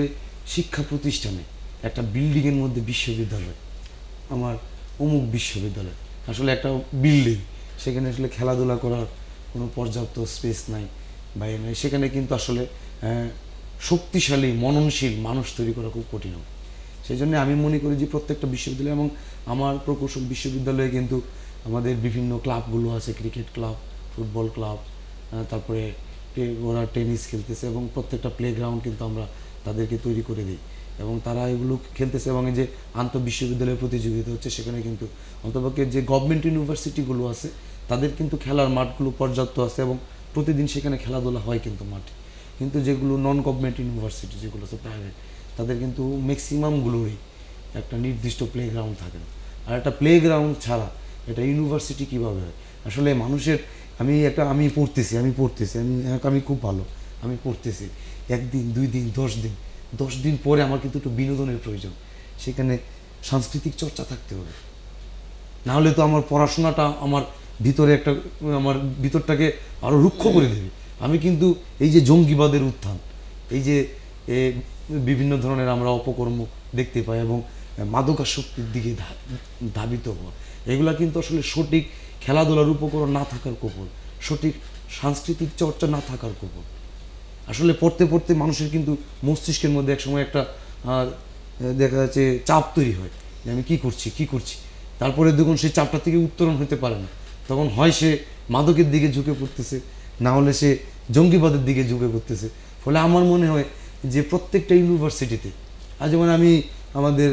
শিক্ষা প্রতিষ্ঠানে একটা বিল্ডিংয়ের মধ্যে বিশ্ববিদ্যালয়, আমার অমুক বিশ্ববিদ্যালয়, আসলে একটা বিল্ডিং সেখানে আসলে খেলাধুলা করার কোনো পর্যাপ্ত স্পেস নাই বা এ নাই, সেখানে কিন্তু আসলে শক্তিশালী, মননশীল মানুষ তৈরি করা খুব কঠিন হবে। সেই জন্য আমি মনে করি যে প্রত্যেকটা বিশ্ববিদ্যালয় এবং আমার প্রকৌশল বিশ্ববিদ্যালয়ে কিন্তু আমাদের বিভিন্ন ক্লাবগুলো আছে, ক্রিকেট ক্লাব, ফুটবল ক্লাব তারপরে ওরা টেনিস খেলতেছে এবং প্রত্যেকটা প্লেগ্রাউন্ড কিন্তু আমরা তাদেরকে তৈরি করে দিই। এবং তারা এগুলো খেলতেছে এবং যে আন্তঃ বিশ্ববিদ্যালয় প্রতিযোগিতা হচ্ছে সেখানে কিন্তু অন্তপক্ষে যে গভর্নমেন্ট ইউনিভার্সিটিগুলো আছে, তাদের কিন্তু খেলার মাঠগুলো পর্যাপ্ত আছে এবং প্রতিদিন সেখানে খেলাধুলা হয় কিন্তু মাঠে। কিন্তু যেগুলো নন গভর্নমেন্ট ইউনিভার্সিটি যেগুলো আছে প্রাইভেট তাদের কিন্তু ম্যাক্সিমামগুলোরই একটা নির্দিষ্ট প্লেগ্রাউন্ড থাকে না। আর একটা প্লেগ্রাউন্ড ছাড়া এটা ইউনিভার্সিটি কীভাবে হয়? আসলে মানুষের, আমি একটা, আমি পড়তেছি আমি পড়তেছি, আমি আমি খুব ভালো, আমি পড়তেছি। একদিন, দুই দিন, দশ দিন দশ দিন পরে আমার কিন্তু একটু বিনোদনের প্রয়োজন। সেখানে সাংস্কৃতিক চর্চা থাকতে হবে। না হলে তো আমার পড়াশোনাটা আমার ভিতরে একটা, আমার ভিতরটাকে আরও রুক্ষ করে দেবে। আমি কিন্তু এই যে জঙ্গিবাদের উত্থান, এই যে বিভিন্ন ধরনের আমরা অপকর্ম দেখতে পাই এবং মাদকাসক্তির দিকে ধাবিত হওয়া। এগুলা কিন্তু আসলে সঠিক খেলাধুলার উপকরণ না থাকার কোপর সঠিক সাংস্কৃতিক চর্চা না থাকার কোপর আসলে পড়তে পড়তে মানুষের কিন্তু মস্তিষ্কের মধ্যে একসময় একটা দেখা যাচ্ছে চাপ তৈরি হয় যে আমি কি করছি কি করছি। তারপরে দেখুন সেই চাপটা থেকে উত্তরণ হতে পারে না। তখন হয় সে মাদকের দিকে ঝুঁকে পড়তেছে, না হলে সে জঙ্গিবাদের দিকে ঝুঁকে পড়তেছে। ফলে আমার মনে হয় যে প্রত্যেকটা ইউনিভার্সিটিতে। আজ যেমন আমি আমাদের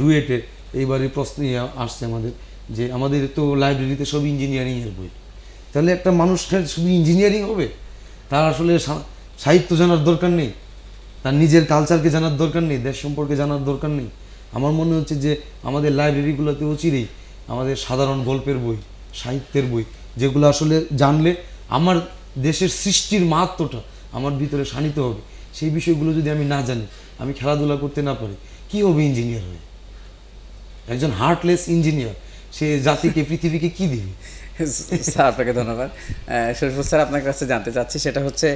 রুয়েটে এইবারে প্রশ্ন আসছে আমাদের যে আমাদের তো লাইব্রেরিতে সব ইঞ্জিনিয়ারিংয়ের বই। তাহলে একটা মানুষের শুধু ইঞ্জিনিয়ারিং হবে? তার আসলে সাহিত্য জানার দরকার নেই। তার নিজের কালচারকে জানার দরকার নেই, দেশ সম্পর্কে জানার দরকার নেই। আমার মনে হচ্ছে যে আমাদের লাইব্রেরিগুলোতে অচিরেই আমাদের সাধারণ গল্পের বই, সাহিত্যের বই, যেগুলো আসলে জানলে আমার দেশের সৃষ্টির মাহাত্মটা আমার ভিতরে শানিত হবে। সেই বিষয়গুলো যদি আমি না জানি, আমি খেলাধুলা করতে না পারি, কি হবে ইঞ্জিনিয়ার হয়ে? একজন হার্টলেস ইঞ্জিনিয়ার সে জাতিকে, পৃথিবীকে কি দিবে? স্যার, আপনাকে ধন্যবাদ। শরীফুল স্যার, আপনার কাছে জানতে চাচ্ছি, সেটা হচ্ছে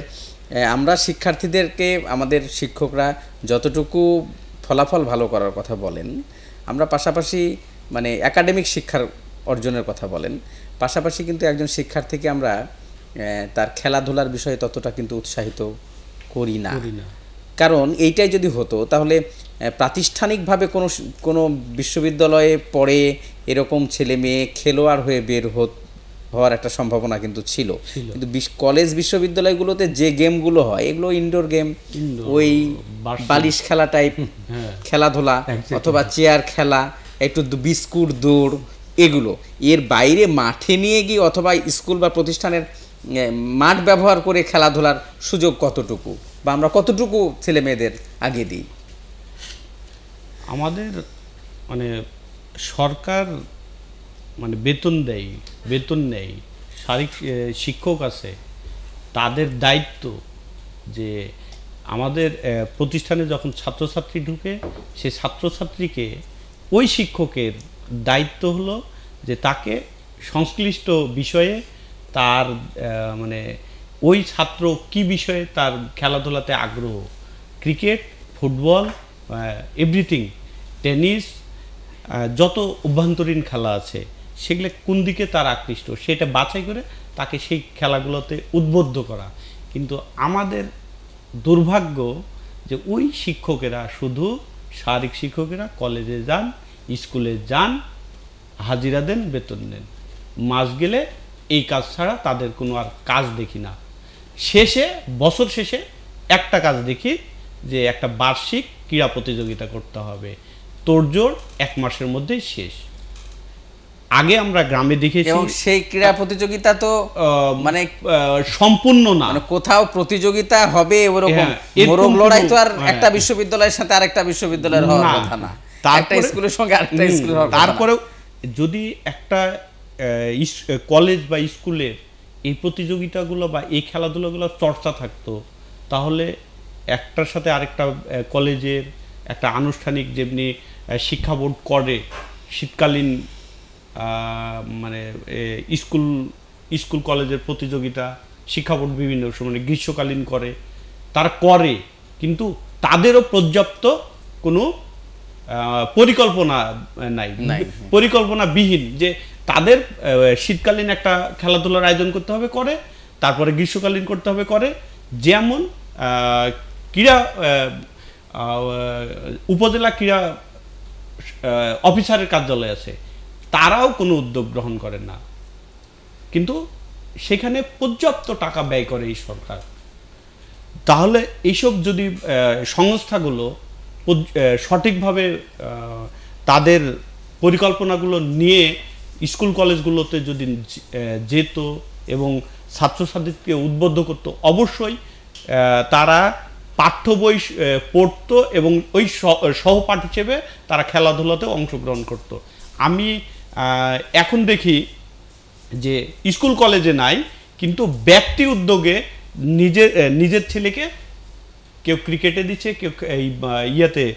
আমরা শিক্ষার্থীদেরকে, আমাদের শিক্ষকরা যতটুকু ফলাফল ভালো করার কথা বলেন, আমরা পাশাপাশি মানে একাডেমিক শিক্ষার অর্জনের কথা বলেন, পাশাপাশি কিন্তু একজন শিক্ষার্থীকে আমরা তার খেলাধুলার বিষয়ে ততটা কিন্তু উৎসাহিত করি না। কারণ এইটাই যদি হতো তাহলে প্রাতিষ্ঠানিকভাবে কোনো কোনো বিশ্ববিদ্যালয়ে পড়ে এরকম ছেলে মেয়ে খেলোয়াড় হয়ে বের হত হওয়ার একটা সম্ভাবনা কিন্তু ছিল। কিন্তু কলেজ বিশ্ববিদ্যালয়গুলোতে যে গেমগুলো হয় এগুলো ইনডোর গেম ওই বালিশ খেলা টাইপ হ্যাঁ। খেলাধুলা অথবা চেয়ার খেলা একটু বিস্কুট দৌড় এগুলো। এর বাইরে মাঠে নিয়ে গিয়ে অথবা স্কুল বা প্রতিষ্ঠানের মাঠ ব্যবহার করে খেলাধুলার সুযোগ কতটুকু? বা আমরা কতটুকু ছেলে মেয়েদের আগে দিই? আমাদের মানে সরকার মানে বেতন দেয়, বেতন নেই শারীরিক শিক্ষক আছে। তাদের দায়িত্ব যে আমাদের প্রতিষ্ঠানে যখন ছাত্রছাত্রী ঢুকে, সে ছাত্রছাত্রীকে ওই শিক্ষকের দায়িত্ব হলো যে তাকে সংশ্লিষ্ট বিষয়ে তার মানে ওই ছাত্র কি বিষয়ে তার খেলাধুলাতে আগ্রহ? ক্রিকেট, ফুটবল এভরিথিং, টেনিস যত অভ্যন্তরীণ খেলা আছে, সেগুলো কোন দিকে তার আকৃষ্ট? সেটা বাছাই করে তাকে সেই খেলাগুলোতে উদ্বুদ্ধ করা। কিন্তু আমাদের দুর্ভাগ্য যে ওই শিক্ষকেরা শুধু শারীরিক শিক্ষকেরা কলেজে যান, স্কুলে যান, হাজিরা দেন, বেতন দেন। মাস গেলে এই কাজ ছাড়া তাদের কোনো আর কাজ দেখি না শেষে বছর শেষে একটা কাজ দেখি যে একটা বার্ষিক ক্রীড়া প্রতিযোগিতা করতে হবে তোড়জোড় এক মাসের মধ্যেই শেষ আগে আমরা গ্রামে দেখেছি এবং সেই ক্রীড়া প্রতিযোগিতা তো মানে সম্পূর্ণ না মানে কোথাও প্রতিযোগিতা হবে ওরকম হ্যাঁ, এরকম মোরগ লড়াই তো আর হ্যাঁ। একটা বিশ্ববিদ্যালয়ের সাথে আরেকটা বিশ্ববিদ্যালয়ের হওয়ার। কথা না একটা তারপরে- স্কুলের সঙ্গে আরেকটা। তারপরেও যদি একটা কলেজ বা স্কুলের এই প্রতিযোগিতাগুলো বা এই খেলাধুলাগুলো চর্চা থাকতো তাহলে একটার সাথে আরেকটা কলেজের একটা আনুষ্ঠানিক যেমনি শিক্ষা বোর্ড করে শীতকালীন মানে স্কুল স্কুল কলেজের প্রতিযোগিতা শিক্ষা বোর্ড বিভিন্ন সময় গ্রীষ্মকালীন করে তারা করে কিন্তু তাদেরও পর্যাপ্ত কোনো পরিকল্পনা নাই। পরিকল্পনা বিহীন যে তাদের শীতকালীন একটা খেলাধুলার আয়োজন করতে হবে, করে। তারপরে গ্রীষ্মকালীন করতে হবে, করে। যেমন ক্রীড়া উপজেলা ক্রীড়া অফিসারের কার্যালয় আছে। তারাও কোনো উদ্যোগ গ্রহণ করেন না। কিন্তু সেখানে পর্যাপ্ত টাকা ব্যয় করে এই সরকার। তাহলে এইসব যদি সংস্থাগুলো সঠিকভাবে তাদের পরিকল্পনাগুলো নিয়ে স্কুল কলেজগুলোতে যদি যেত এবং ছাত্রছাত্রীকে উদ্বুদ্ধ করত অবশ্যই তারা পাঠ্য বই পড়তো এবং ওই স- সহপাঠ হিসেবে তারা খেলাধুলাতে অংশগ্রহণ করত। আমি এখন দেখি যে স্কুল কলেজে নাই কিন্তু ব্যক্তি উদ্যোগে নিজের নিজের ছেলেকে কেউ ক্রিকেটে দিচ্ছে কেউ এই ইয়েতে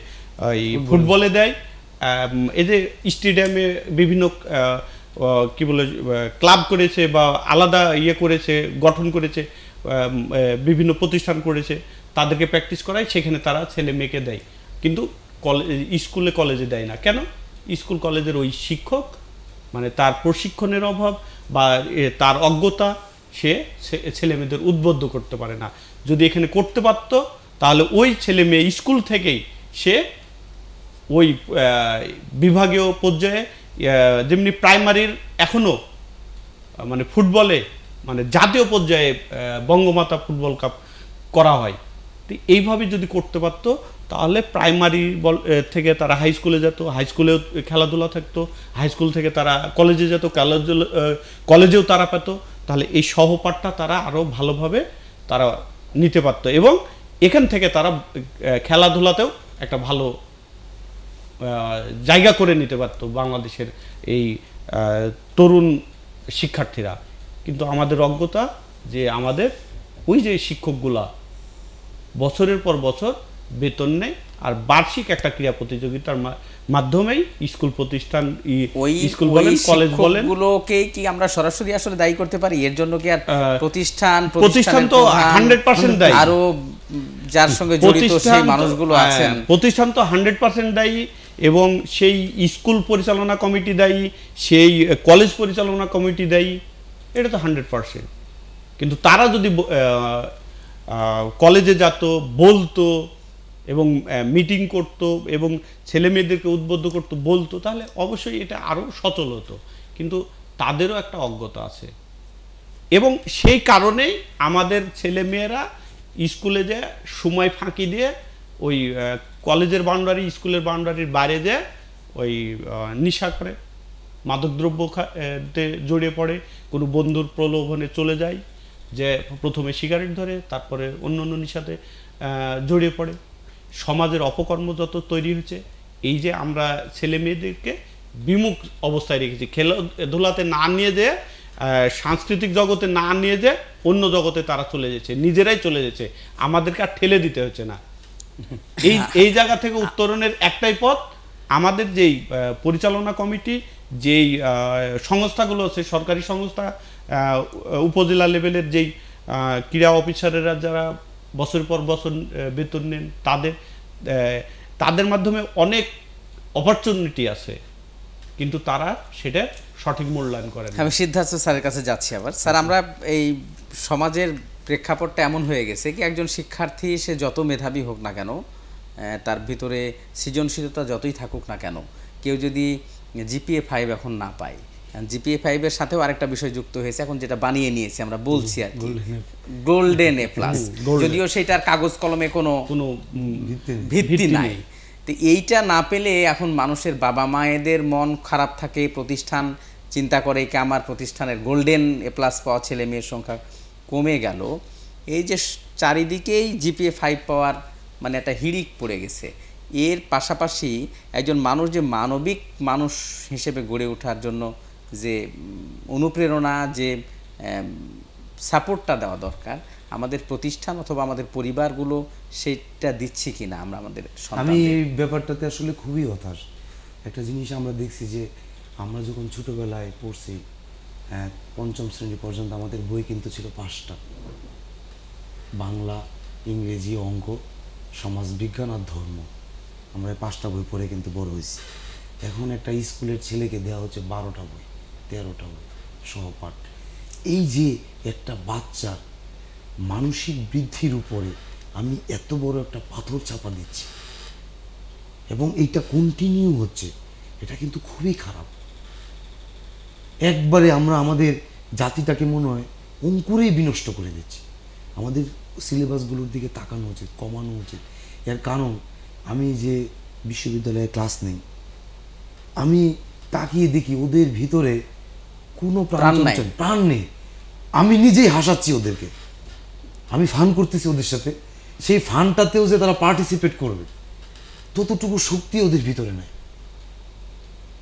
ফুটবলে দেয় যে স্টেডিয়ামে বিভিন্ন কি বলে ক্লাব করেছে বা আলাদা ইয়ে করেছে, গঠন করেছে বিভিন্ন প্রতিষ্ঠান করেছে, তাদেরকে প্র্যাকটিস করায়, সেখানে তারা ছেলে মেয়েকে দেয়। কিন্তু কলেজ স্কুলে কলেজে দেয় না। কেন? স্কুল কলেজের ওই শিক্ষক মানে তার প্রশিক্ষণের অভাব বা তার অজ্ঞতা, সে ছেলে মেয়েদের উদ্বুদ্ধ করতে পারে না। যদি এখানে করতে পারতো, তাহলে ওই ছেলে মেয়ে স্কুল থেকেই সে ওই বিভাগীয় পর্যায়ে যেমনি প্রাইমারির এখনও মানে ফুটবলে মানে জাতীয় পর্যায়ে বঙ্গমাতা ফুটবল কাপ করা হয়। তো এইভাবে যদি করতে পারতো, তাহলে প্রাইমারি বল থেকে তারা হাই স্কুলে যেত, হাই স্কুলেও খেলাধুলা থাকতো, হাই স্কুল থেকে তারা কলেজে যেত কলেজ কলেজেও তারা পেত, তাহলে এই সহপাঠটা তারা আরও ভালোভাবে তারা নিতে পারতো। এবং এখান থেকে তারা খেলাধুলাতেও একটা ভালো জায়গা করে নিতে পারতো বাংলাদেশের এই তরুণ শিক্ষার্থীরা। কিন্তু আমাদের অজ্ঞতা যে আমাদের ওই যে শিক্ষকগুলা বছরের পর বছর বেতন নেয় আর বার্ষিক একটা ক্রীড়া প্রতিযোগিতার মাধ্যমেই স্কুল প্রতিষ্ঠান ওই স্কুল বলেন কলেজ বলেন। শিক্ষকগুলোকে কি আমরা সরাসরি আসলে দায়ী করতে পারি? এর জন্য কি আর প্রতিষ্ঠান প্রতিষ্ঠান তো প্রতিষ্ঠানের প্রধান, 100% দায়ী। আরও যার সঙ্গে জড়িত সেই মানুষগুলো হ্যাঁ, আছেন। প্রতিষ্ঠান তো হান্ড্রেড পার্সেন্ট দায়ী। এবং সেই স্কুল পরিচালনা কমিটি দায়ী, সেই কলেজ পরিচালনা কমিটি দায়ী, এটা তো হান্ড্রেড পার্সেন্ট। কিন্তু তারা যদি কলেজে যেত, বলতো এবং মিটিং করতো এবং ছেলে মেয়েদেরকে উদ্বুদ্ধ করতো, বলতো, তাহলে অবশ্যই এটা আরও সচল হতো। কিন্তু তাদেরও একটা অজ্ঞতা আছে। এবং সেই কারণেই আমাদের ছেলে মেয়েরা স্কুলে যে সময় ফাঁকি দিয়ে ওই কলেজের বাউন্ডারি, স্কুলের বাউন্ডারির বাইরে যে ওই নেশা করে। মাদকদ্রব্য জড়িয়ে পড়ে। কোনো বন্ধুর প্রলোভনে চলে যায়, যে প্রথমে সিগারেট ধরে, তারপরে অন্য অন্য নেশাতে জড়িয়ে পড়ে। সমাজের অপকর্ম যত তৈরি হয়েছে, এই যে আমরা ছেলে মেয়েদেরকে বিমুখ অবস্থায় রেখেছি, খেলাধুলাতে না নিয়ে যে সাংস্কৃতিক জগতে না নিয়ে যে, অন্য জগতে তারা চলে যেছে নিজেরাই চলে যেছে আমাদেরকে আর ঠেলে দিতে হচ্ছে না। এই এই জায়গা থেকে উত্তরণের একটাই পথ আমাদের যেই পরিচালনা কমিটি যেই সংস্থাগুলো আছে সরকারি সংস্থা উপজেলা লেভেলের যেই ক্রীড়া অফিসারেরা যারা বছর পর বছর বেতন নেন তাদের তাদের মাধ্যমে অনেক অপরচুনিটি আছে। কিন্তু তারা সেটা সঠিক মূল্যায়ন করে না। আমি সিদ্ধার্থ স্যারের কাছে যাচ্ছি আবার। স্যার আমরা এই সমাজের প্রেক্ষাপটটা এমন হয়ে গেছে কি একজন শিক্ষার্থী সে যত মেধাবী হোক না কেন তার ভিতরে সৃজনশীলতা যতই থাকুক না কেন কেউ যদি জিপিএ ফাইভ এখন না পায়। জিপিএ ফাইভের সাথেও আরেকটা বিষয় যুক্ত হয়েছে এখন যেটা বানিয়ে নিয়েছে আমরা বলছি আর কি। গোল্ডেন এ প্লাস যদিও সেটার কাগজ কলমে কোনো কোনো ভিত্তি নেই। ভিত্তি ভিত্তি নাই। তো এইটা না পেলে এখন মানুষের বাবা মায়েদের মন খারাপ থাকে প্রতিষ্ঠান চিন্তা করে কি আমার প্রতিষ্ঠানের গোল্ডেন এ প্লাস পাওয়া ছেলে মেয়ের সংখ্যা কমে গেল এই যে চারিদিকেই জিপিএ ফাইভ পাওয়ার মানে একটা হিড়িক পড়ে গেছে। এর পাশাপাশি একজন মানুষ যে মানবিক মানুষ হিসেবে গড়ে ওঠার জন্য যে অনুপ্রেরণা যে সাপোর্টটা দেওয়া দরকার আমাদের প্রতিষ্ঠান অথবা আমাদের পরিবারগুলো সেটা দিচ্ছি কিনা আমরা আমাদের আমি এই ব্যাপারটাতে আসলে খুবই হতাশ। একটা জিনিস আমরা দেখছি যে আমরা যখন ছোটোবেলায় পড়ছি পঞ্চম শ্রেণি পর্যন্ত আমাদের বই কিন্তু ছিল পাঁচটা। বাংলা, ইংরেজি, অঙ্ক সমাজবিজ্ঞান আর ধর্ম। আমরা পাঁচটা বই পড়ে কিন্তু বড় হয়েছি। এখন একটা স্কুলের ছেলেকে দেওয়া হচ্ছে বারোটা বই, তেরোটা বই, সহপাঠ। এই যে একটা বাচ্চার মানসিক বৃদ্ধির উপরে আমি এত বড় একটা পাথর চাপা দিচ্ছি, এবং এইটা কন্টিনিউ হচ্ছে, এটা কিন্তু খুবই খারাপ। একবারে আমরা আমাদের জাতিটাকে মনে হয় অঙ্কুরেই বিনষ্ট করে দিচ্ছি। আমাদের সিলেবাসগুলোর দিকে তাকানো উচিত কমানো উচিত। এর কারণ আমি যে বিশ্ববিদ্যালয়ে ক্লাস নেই আমি তাকিয়ে দেখি ওদের ভিতরে কোনো প্রাণ প্রাণ প্রাণ নেই। আমি নিজেই হাসাচ্ছি ওদেরকে। আমি ফান করতেছি ওদের সাথে। সেই ফান্ডটাতেও যে তারা পার্টিসিপেট করবে ততটুকু শক্তি ওদের ভিতরে নেই।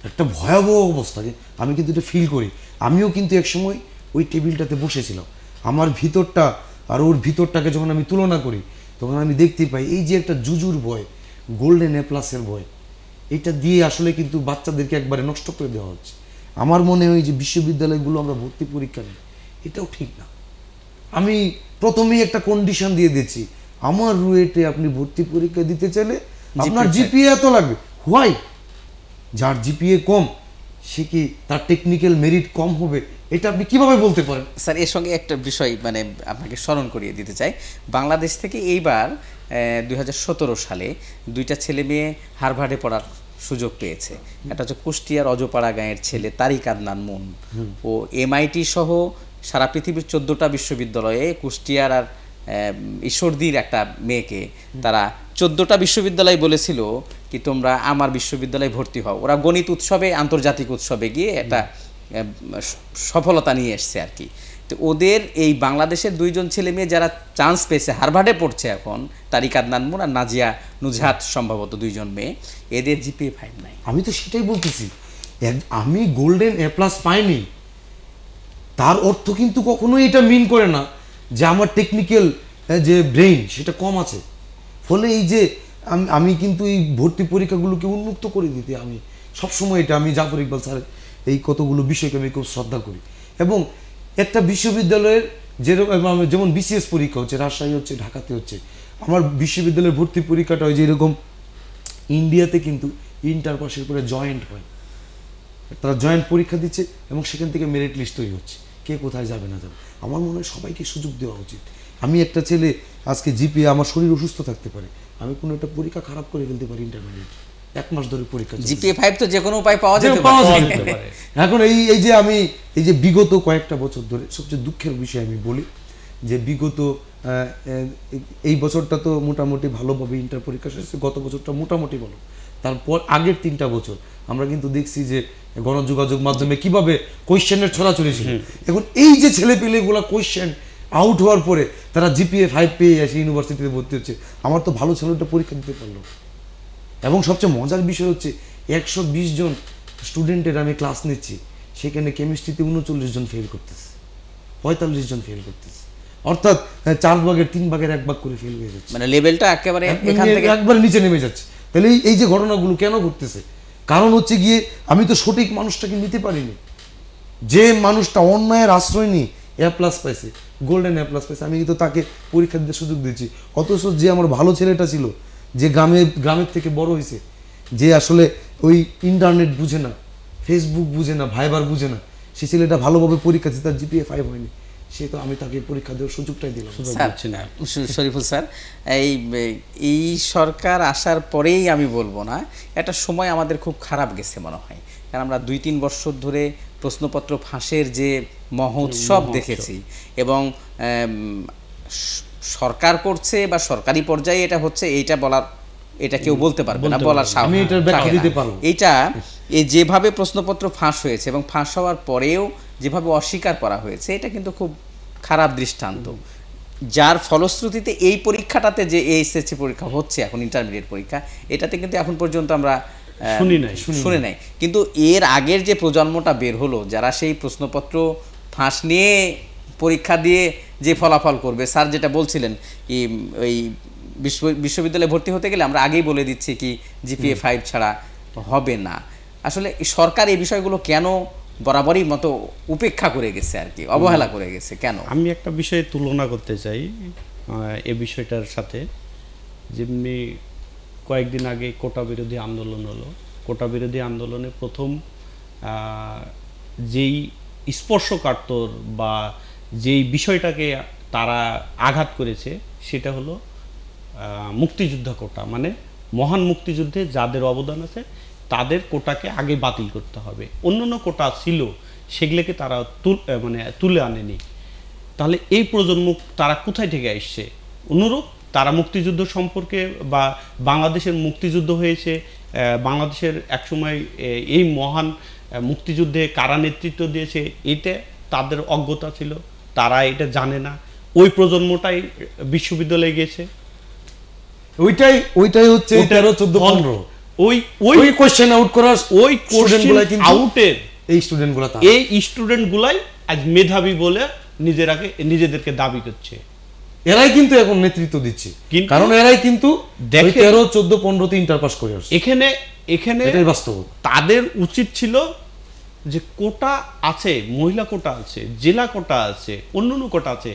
একটা ভয়াবহ অবস্থাকে আমি কিন্তু এটা ফিল করি। আমিও কিন্তু একসময় ওই টেবিলটাতে বসেছিলাম। আমার ভিতরটা আর ওর ভিতরটাকে যখন আমি তুলনা করি তখন আমি দেখতে পাই এই যে একটা জুজুর ভয় গোল্ডেন এ প্লাসের ভয়। এটা দিয়ে আসলে কিন্তু বাচ্চাদেরকে একবারে নষ্ট করে দেওয়া হচ্ছে। আমার মনে হয় যে বিশ্ববিদ্যালয়গুলো আমরা ভর্তি পরীক্ষা নিই। এটাও ঠিক না। আমি প্রথমেই একটা কন্ডিশন দিয়ে দিচ্ছি আমার রুয়েটে আপনি ভর্তি পরীক্ষা দিতে চাইলে আপনার জিপিএ এত লাগবে। হোয়াই যার জিপিএ কম সে কি তার টেকনিক্যাল মেরিট কম হবে? এটা আপনি কীভাবে বলতে পারেন? স্যার এর সঙ্গে একটা বিষয় মানে আপনাকে স্মরণ করিয়ে দিতে চাই। বাংলাদেশ থেকে এইবার দুই হাজার সতেরো সালে দুইটা ছেলে মেয়ে হারভার্ডে পড়ার সুযোগ পেয়েছে। একটা হচ্ছে কুষ্টিয়ার অজপাড়া গাঁয়ের ছেলে তারিক আদনান মুন ও এমআইটি সহ সারা পৃথিবীর চোদ্দোটা বিশ্ববিদ্যালয়ে কুষ্টিয়ার আর ঈশ্বরদীর একটা মেয়েকে তারা চোদ্দোটা বিশ্ববিদ্যালয় বলেছিল কি তোমরা আমার বিশ্ববিদ্যালয়ে ভর্তি হও। ওরা গণিত উৎসবে, আন্তর্জাতিক উৎসবে গিয়ে একটা সফলতা নিয়ে এসছে আর কি। তো ওদের এই বাংলাদেশের দুইজন ছেলে মেয়ে যারা চান্স পেয়েছে, হারভার্ডে পড়ছে এখন, তারিক আদনান আর নাজিয়া নুজহাত সম্ভবত দুইজন মেয়ে, এদের জিপিএ ফাইভ নাই। আমি তো সেটাই বলতেছি আমি গোল্ডেন এ প্লাস পাইনি, তার অর্থ কিন্তু কখনোই এটা মিন করে না। যে আমার টেকনিক্যাল যে ব্রেইন সেটা কম আছে। ফলে এই যে আমি আমি কিন্তু এই ভর্তি পরীক্ষাগুলোকে উন্মুক্ত করে দিতে আমি সবসময় এটা, আমি জাফর ইকবাল স্যার এই কতগুলো বিষয়কে আমি খুব শ্রদ্ধা করি। এবং একটা বিশ্ববিদ্যালয়ের যেরকম যেমন বিসিএস পরীক্ষা হচ্ছে, রাজশাহী হচ্ছে, ঢাকাতে হচ্ছে, আমার বিশ্ববিদ্যালয়ের ভর্তি পরীক্ষাটা হয় যে এরকম ইন্ডিয়াতে কিন্তু ইন্টার পাশের পরে জয়েন্ট হয়। তারা জয়েন্ট পরীক্ষা দিচ্ছে এবং সেখান থেকে মেরিট লিস্ট তৈরি হচ্ছে। কে কোথায় যাবে না যাবে। আমার মনে হয় সবাইকে সুযোগ দেওয়া উচিত। আমি একটা ছেলে আজকে জিপিএ আমার শরীর অসুস্থ থাকতে পারে। আমি কোনো একটা পরীক্ষা খারাপ করে ফেলতে পারি ইন্টারমিডিয়েট এক মাস ধরে পরীক্ষা জিপিএ ফাইভ তো যে কোনো উপায় পাওয়া যেতে পারে। এখন এই এই যে আমি এই যে বিগত কয়েকটা বছর ধরে সবচেয়ে দুঃখের বিষয় আমি বলি যে বিগত এই বছরটা তো মোটামুটি ভালোভাবে ইন্টার পরীক্ষা শেষ গত বছরটা মোটামুটি ভালো। তারপর আগের তিনটা বছর। আমরা কিন্তু দেখছি যে গণযোগাযোগ মাধ্যমে কীভাবে কোয়েশ্চেনের ছড়াছড়ি ছিল এখন এই যে ছেলে পেলেগুলা কোয়েশ্চেন আউট হওয়ার পরে তারা জিপিএ ফাইভ পেয়ে এসে ইউনিভার্সিটিতে ভর্তি হচ্ছে। আমার তো ভালো ছেলেটা পরীক্ষা দিতে পারল। এবং সবচেয়ে মজার বিষয় হচ্ছে একশো বিশ জন স্টুডেন্টের আমি ক্লাস নিচ্ছি। সেখানে কেমিস্ট্রিতে উনচল্লিশ জন ফেল করতেছে। পঁয়তাল্লিশ জন ফেল করতেছে। অর্থাৎ চার ভাগের তিন ভাগের এক ভাগ করে ফেল হয়ে যাচ্ছে। মানে লেভেলটা একেবারে এখান থেকে একবার নিচে নেমে যাচ্ছে। তাহলে এই- যে ঘটনাগুলো কেন ঘটতেছে? কারণ হচ্ছে গিয়ে আমি তো সঠিক মানুষটাকে নিতে পারিনি। যে মানুষটা অন্যায়ের আশ্রয় নিয়ে এ প্লাস পাইছে গোল্ডেন এ প্লাস পাইছে, আমি কিন্তু তাকে পরীক্ষা দিতে সুযোগ দিয়েছি। অথচ যে আমার ভালো ছেলেটা ছিল, যে গ্রামে, গ্রামের থেকে বড় হয়েছে, যে আসলে ওই ইন্টারনেট বুঝে না ফেসবুক বুঝে না ভাইবার বুঝে না, সে ছেলেটা ভালোভাবে পরীক্ষা দিচ্ছে তার জিপিএ ফাইভ হয়নি। সে তো আমি তাকে পরীক্ষা দেওয়ার সুযোগটাই দিলাম। স্যার শরীফুল স্যার এই এই সরকার আসার পরেই আমি বলব না একটা সময় আমাদের খুব খারাপ গেছে মনে হয়। কারণ আমরা দুই তিন বছর ধরে প্রশ্নপত্র ফাঁসের যে মহোৎসব দেখেছি এবং সরকার করছে বা সরকারি পর্যায়ে এটা হচ্ছে এইটা বলার এটা কেউ বলতে পারবে না বলার সাহস আমি এটার ব্যাখ্যা থাকে না। দিতে পারব। এইটা এই যেভাবে প্রশ্নপত্র ফাঁস হয়েছে এবং ফাঁস হওয়ার পরেও যেভাবে অস্বীকার করা হয়েছে এটা কিন্তু খুব খারাপ দৃষ্টান্ত। যার ফলশ্রুতিতে এই পরীক্ষাটাতে যে এইচএসসি পরীক্ষা হচ্ছে এখন ইন্টারমিডিয়েট পরীক্ষা এটাতে কিন্তু এখন পর্যন্ত আমরা শুনি নাই। শুনে নাই। কিন্তু এর আগের যে প্রজন্মটা বের হলো যারা সেই প্রশ্নপত্র ফাঁস নিয়ে পরীক্ষা দিয়ে যে ফলাফল করবে স্যার যেটা বলছিলেন কি ওই বিশ্ব বিশ্ববিদ্যালয়ে ভর্তি হতে গেলে আমরা আগেই বলে দিচ্ছি কি জিপিএ ফাইভ ছাড়া হবে না। আসলে সরকার এই বিষয়গুলো কেন বরাবরই মতো উপেক্ষা করে গেছে আর কি অবহেলা করে গেছে কেন? আমি একটা বিষয়ে তুলনা করতে চাই এ বিষয়টার সাথে। যেমনি কয়েকদিন আগে কোটা বিরোধী আন্দোলন হলো কোটা বিরোধী আন্দোলনে প্রথম যেই স্পর্শকাতর বা যেই বিষয়টাকে তারা আঘাত করেছে সেটা হলো মুক্তিযোদ্ধা কোটা মানে মহান মুক্তিযুদ্ধে যাদের অবদান আছে তাদের কোটাকে আগে বাতিল করতে হবে। অন্যান্য কোটা ছিল সেগুলোকে তারা মানে তুলে আনেনি। তাহলে এই প্রজন্ম তারা কোথায় থেকে আসছে? অনুরূপ তারা মুক্তিযুদ্ধ সম্পর্কে বা বাংলাদেশের মুক্তিযুদ্ধ হয়েছে বাংলাদেশের একসময় এই মহান মুক্তিযুদ্ধে কারা নেতৃত্ব দিয়েছে এটা তাদের অজ্ঞতা ছিল তারা এটা জানে না। ওই প্রজন্মটাই বিশ্ববিদ্যালয়ে গেছে। ওইটাই ওইটাই হচ্ছে তেরো চোদ্দ পনেরো। ওই ওই ওই আউট করার ওই কোশ্চেন আউটের এই স্টুডেন্ট এই স্টুডেন্ট আজ মেধাবী বলে নিজেরাকে নিজেদেরকে দাবি করছে। এরাই কিন্তু এখন নেতৃত্ব দিচ্ছে। কারণ এরাই কিন্তু তেরো চোদ্দ পনেরোতে ইন্টার পাস করে আসছে। এখানে এখানে বাস্তব। তাদের উচিত ছিল যে কোটা আছে মহিলা কোটা আছে জেলা কোটা আছে অন্যান্য কোটা আছে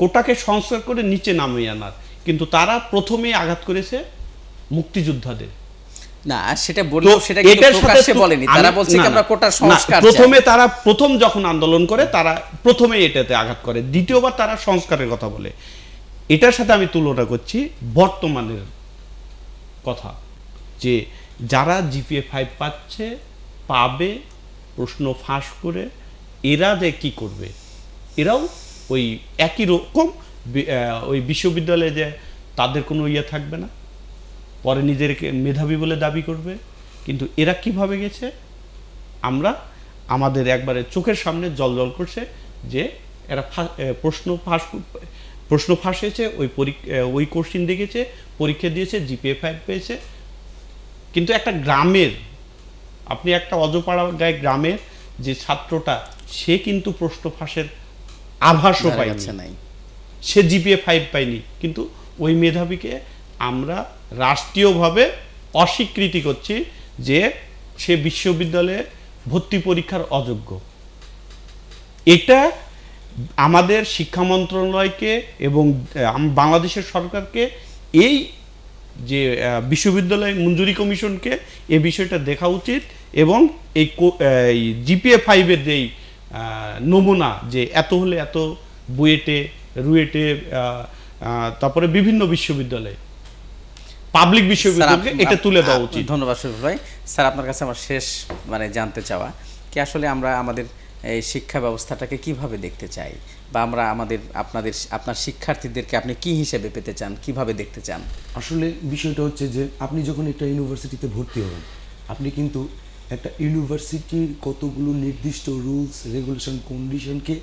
কোটাকে সংস্কার করে নিচে নামিয়ে আনার। কিন্তু তারা প্রথমেই আঘাত করেছে মুক্তিযোদ্ধাদের। না সেটা বললেও সেটা কিন্তু প্রকাশ্যে বলেনি তারা বলছে আমরা কোটার সংস্কার প্রথমে তারা প্রথম যখন আন্দোলন করে তারা প্রথমে এটাতে আঘাত করে। দ্বিতীয়বার তারা সংস্কারের কথা বলে। এটার সাথে আমি তুলনা করছি বর্তমানের কথা যে যারা জিপিএ ফাইভ পাচ্ছে পাবে প্রশ্ন ফাঁস করে এরা যে কি করবে? এরাও ওই একই রকম ওই বিশ্ববিদ্যালয়ে যে তাদের কোনো ইয়ে থাকবে না। পরে নিজেদেরকে মেধাবী বলে দাবি করবে। কিন্তু এরা কীভাবে গেছে? আমরা আমাদের একবারে চোখের সামনে জল জল করছে যে এরা প্রশ্ন ফাঁস প্রশ্ন ফাঁস হয়েছে ওই পরীক্ষা ওই কোশ্চিন দেখেছে পরীক্ষা দিয়েছে জিপিএ ফাইভ পেয়েছে। কিন্তু একটা গ্রামের আপনি একটা অজপাড়া গায়ে গ্রামের যে ছাত্রটা সে কিন্তু প্রশ্ন ফাঁসের আভাসও কাছে নাই। সে জিপিএ ফাইভ পায়নি। কিন্তু ওই মেধাবীকে আমরা রাষ্ট্রীয়ভাবে অস্বীকৃতি করছি যে সে বিশ্ববিদ্যালয়ে ভর্তি পরীক্ষার অযোগ্য। এটা আমাদের শিক্ষা মন্ত্রণালয়কে এবং বাংলাদেশের সরকারকে এই যে বিশ্ববিদ্যালয় মঞ্জুরি কমিশনকে এ বিষয়টা দেখা উচিত এবং এই জিপিএ ফাইভের যেই নমুনা যে এত হলে এত বুয়েটে, রুয়েটে তারপরে বিভিন্ন বিশ্ববিদ্যালয়ে পাবলিক বিশ্ববিদ্যালয়কে এটা তুলে দেওয়া উচিত। ধন্যবাদ শরীফ ভাই। স্যার আপনার কাছে আমার শেষ মানে জানতে চাওয়া কি আসলে আমরা আমাদের এই শিক্ষা ব্যবস্থাটাকে কীভাবে দেখতে চাই? বা আমরা আমাদের আপনাদের আপনার শিক্ষার্থীদেরকে আপনি কি হিসেবে পেতে চান? কীভাবে দেখতে চান? আসলে বিষয়টা হচ্ছে যে আপনি যখন একটা ইউনিভার্সিটিতে ভর্তি হবেন আপনি কিন্তু একটা ইউনিভার্সিটির কতগুলো নির্দিষ্ট রুলস রেগুলেশন কন্ডিশনকে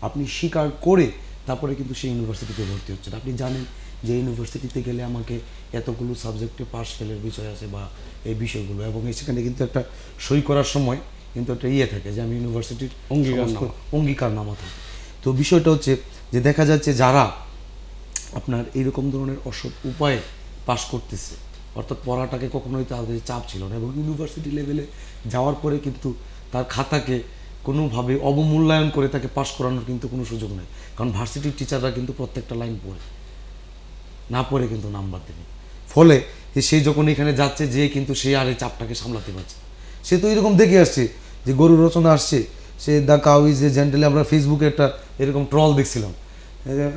আপনি স্বীকার করে তারপরে কিন্তু সেই ইউনিভার্সিটিতে ভর্তি হচ্ছেন। আপনি জানেন যে ইউনিভার্সিটিতে গেলে আমাকে এতগুলো সাবজেক্টে পাস ফেলের বিষয় আছে বা এই বিষয়গুলো। এবং সেখানে কিন্তু একটা সই করার সময় কিন্তু একটা ইয়ে থাকে যে আমি ইউনিভার্সিটির। সমস্ত অঙ্গীকারনামা থাকে। তো বিষয়টা হচ্ছে যে দেখা যাচ্ছে যারা আপনার এইরকম ধরনের অসৎ উপায়ে পাশ করতেছে অর্থাৎ পড়াটাকে কখনোই তাদের চাপ ছিল না এবং ইউনিভার্সিটি লেভেলে যাওয়ার পরে কিন্তু তার খাতাকে কোনোভাবে অবমূল্যায়ন করে তাকে পাশ করানোর কিন্তু কোনো সুযোগ নেই। কারণ ভার্সিটির টিচাররা কিন্তু প্রত্যেকটা লাইন পড়ে না পড়ে কিন্তু নাম্বার দেবে। ফলে সে যখন এখানে যাচ্ছে যে কিন্তু সে আর এই চাপটাকে সামলাতে পারছে সে তো এরকম দেখে আসছে যে গরু রচনা আসছে। সে the cow is a gently আমরা ফেসবুকে একটা এরকম ট্রল দেখছিলাম।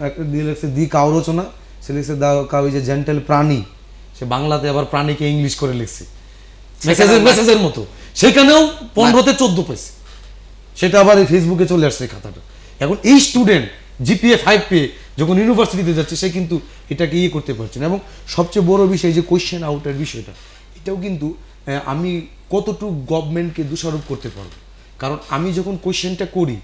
একটা দিয়ে লিখছে দি কাউ রচনা। সে লিখছে the cow is a gentle প্রাণী। সে বাংলাতে আবার প্রাণীকে ইংলিশ করে লিখছে। মেসেজের মেসেজের মতো। সেখানেও পনেরোতে চোদ্দ পেয়েছে সেটা আবার এই ফেসবুকে চলে আসছে এই খাতাটা। এখন এই স্টুডেন্ট জিপিএ ফাইভ পেয়ে যখন ইউনিভার্সিটিতে যাচ্ছে, সে কিন্তু এটাকে ইয়ে করতে পারছে না। এবং সবচেয়ে বড় বিষয় যে কোয়েশ্চেন আউটের বিষয়টা, এটাও কিন্তু আমি কতটুকু গভর্নমেন্টকে দোষারোপ করতে পারব? কারণ আমি যখন কোয়েশ্চেনটা করি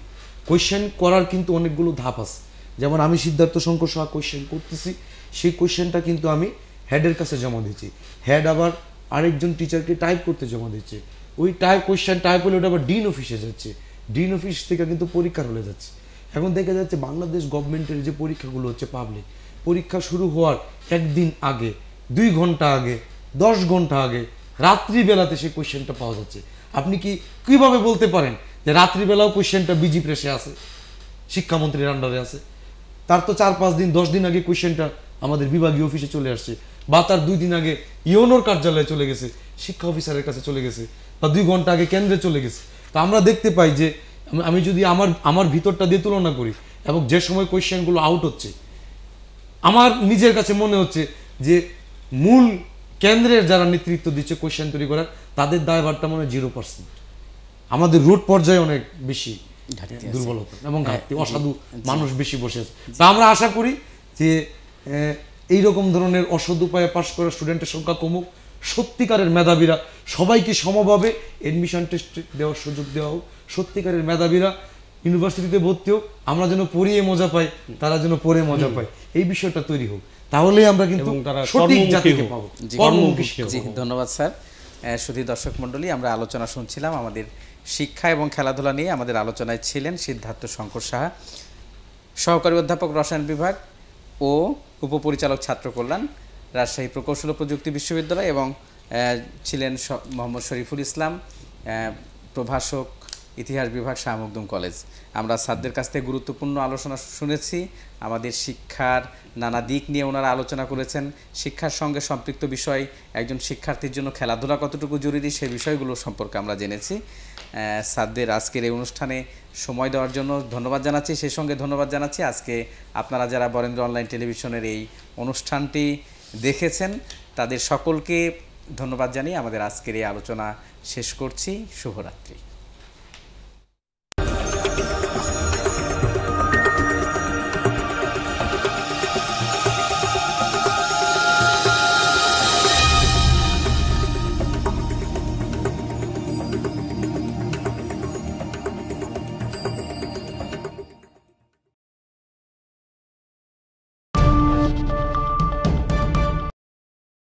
কোয়েশ্চেন করার কিন্তু অনেকগুলো ধাপ আছে। যেমন আমি সিদ্ধার্থ শঙ্কর সাহা কোয়েশ্চেন করতেছি, সেই কোয়েশ্চেনটা কিন্তু আমি হেডের কাছে জমা দিচ্ছি। হেড আবার আরেকজন টিচারকে টাইপ করতে জমা দিচ্ছে। ওই টাইপ কোয়েশ্চেন টাইপ হলে ওটা আবার ডিন অফিসে যাচ্ছে। ডিন অফিস থেকে কিন্তু পরীক্ষার হলে যাচ্ছে। এখন দেখা যাচ্ছে বাংলাদেশ গভর্নমেন্টের যে পরীক্ষাগুলো হচ্ছে পাবলিক পরীক্ষা শুরু হওয়ার একদিন আগে, দুই ঘণ্টা আগে, দশ ঘণ্টা আগে, রাত্রিবেলাতে সেই কোয়েশ্চেনটা পাওয়া যাচ্ছে। আপনি কি কীভাবে বলতে পারেন যে রাত্রিবেলাও কোয়েশ্চেনটা বিজি প্রেসে আছে? শিক্ষামন্ত্রীর আন্ডারে আছে। তার তো চার পাঁচ দিন, দশ দিন আগে কোয়েশ্চেনটা আমাদের বিভাগীয় অফিসে চলে আসছে বা তার দুই দিন আগে ইওনোর কার্যালয়ে চলে গেছে, শিক্ষা অফিসারের কাছে চলে গেছে, বা দুই ঘণ্টা আগে কেন্দ্রে চলে গেছে। তো আমরা দেখতে পাই যে আমি- যদি আমার আমার ভিতরটা দিয়ে তুলনা করি এবং যে সময় কোয়েশ্চেনগুলো আউট হচ্ছে আমার নিজের কাছে মনে হচ্ছে যে মূল কেন্দ্রের যারা নেতৃত্ব দিচ্ছে কোয়েশ্চেন তৈরি করার তাদের দায়ভারটা মনে হয় জিরো পার্সেন্ট আমাদের রুট পর্যায়ে অনেক বেশি দুর্বলতা এবং হ্যাঁ, ঘাটতি অসাধু মানুষ বেশি বসে আছে। তা আমরা আশা করি যে এই রকম ধরনের অসদ উপায়ে পাশ করা স্টুডেন্টের সংখ্যা কমুক। সত্যিকারের মেধাবীরা সবাইকে সমভাবে এডমিশন টেস্ট দেওয়ার সুযোগ দেওয়া হোক। সত্যিকারের মেধাবীরা ইউনিভার্সিটিতে ভর্তি হোক আমরা যেন পড়িয়ে মজা পাই তারা যেন পড়ে মজা পায়। এই বিষয়টা তৈরি হোক। তাহলেই আমরা কিন্তু সঠিক জাতিকে পাবো। জি। ধন্যবাদ স্যার। শুধু দর্শক মণ্ডলী আমরা আলোচনা শুনছিলাম আমাদের শিক্ষা এবং খেলাধুলা নিয়ে। আমাদের আলোচনায় ছিলেন সিদ্ধার্থ শঙ্কর সাহা সহকারী অধ্যাপক রসায়ন বিভাগ ও উপপরিচালক ছাত্র কল্যাণ রাজশাহী প্রকৌশল প্রযুক্তি বিশ্ববিদ্যালয় এবং আহ, ছিলেন মোহাম্মদ শরীফুল ইসলাম আহ, প্রভাষক ইতিহাস বিভাগ শাহ মখদুম কলেজ। আমরা স্যারদের কাছ থেকে গুরুত্বপূর্ণ আলোচনা শুনেছি। আমাদের শিক্ষার নানা দিক নিয়ে ওনারা আলোচনা করেছেন। শিক্ষার সঙ্গে সম্পৃক্ত বিষয়, একজন শিক্ষার্থীর জন্য খেলাধুলা কতটুকু জরুরি সেই বিষয়গুলো সম্পর্কে আমরা জেনেছি। স্যারদের আজকের এই অনুষ্ঠানে সময় দেওয়ার জন্য ধন্যবাদ জানাচ্ছি। সেই সঙ্গে ধন্যবাদ জানাচ্ছি আজকে আপনারা যারা বরেন্দ্র অনলাইন টেলিভিশনের এই অনুষ্ঠানটি দেখেছেন, তাদের সকলকে ধন্যবাদ জানিয়ে আমাদের আজকের এই আলোচনা শেষ করছি। শুভরাত্রি।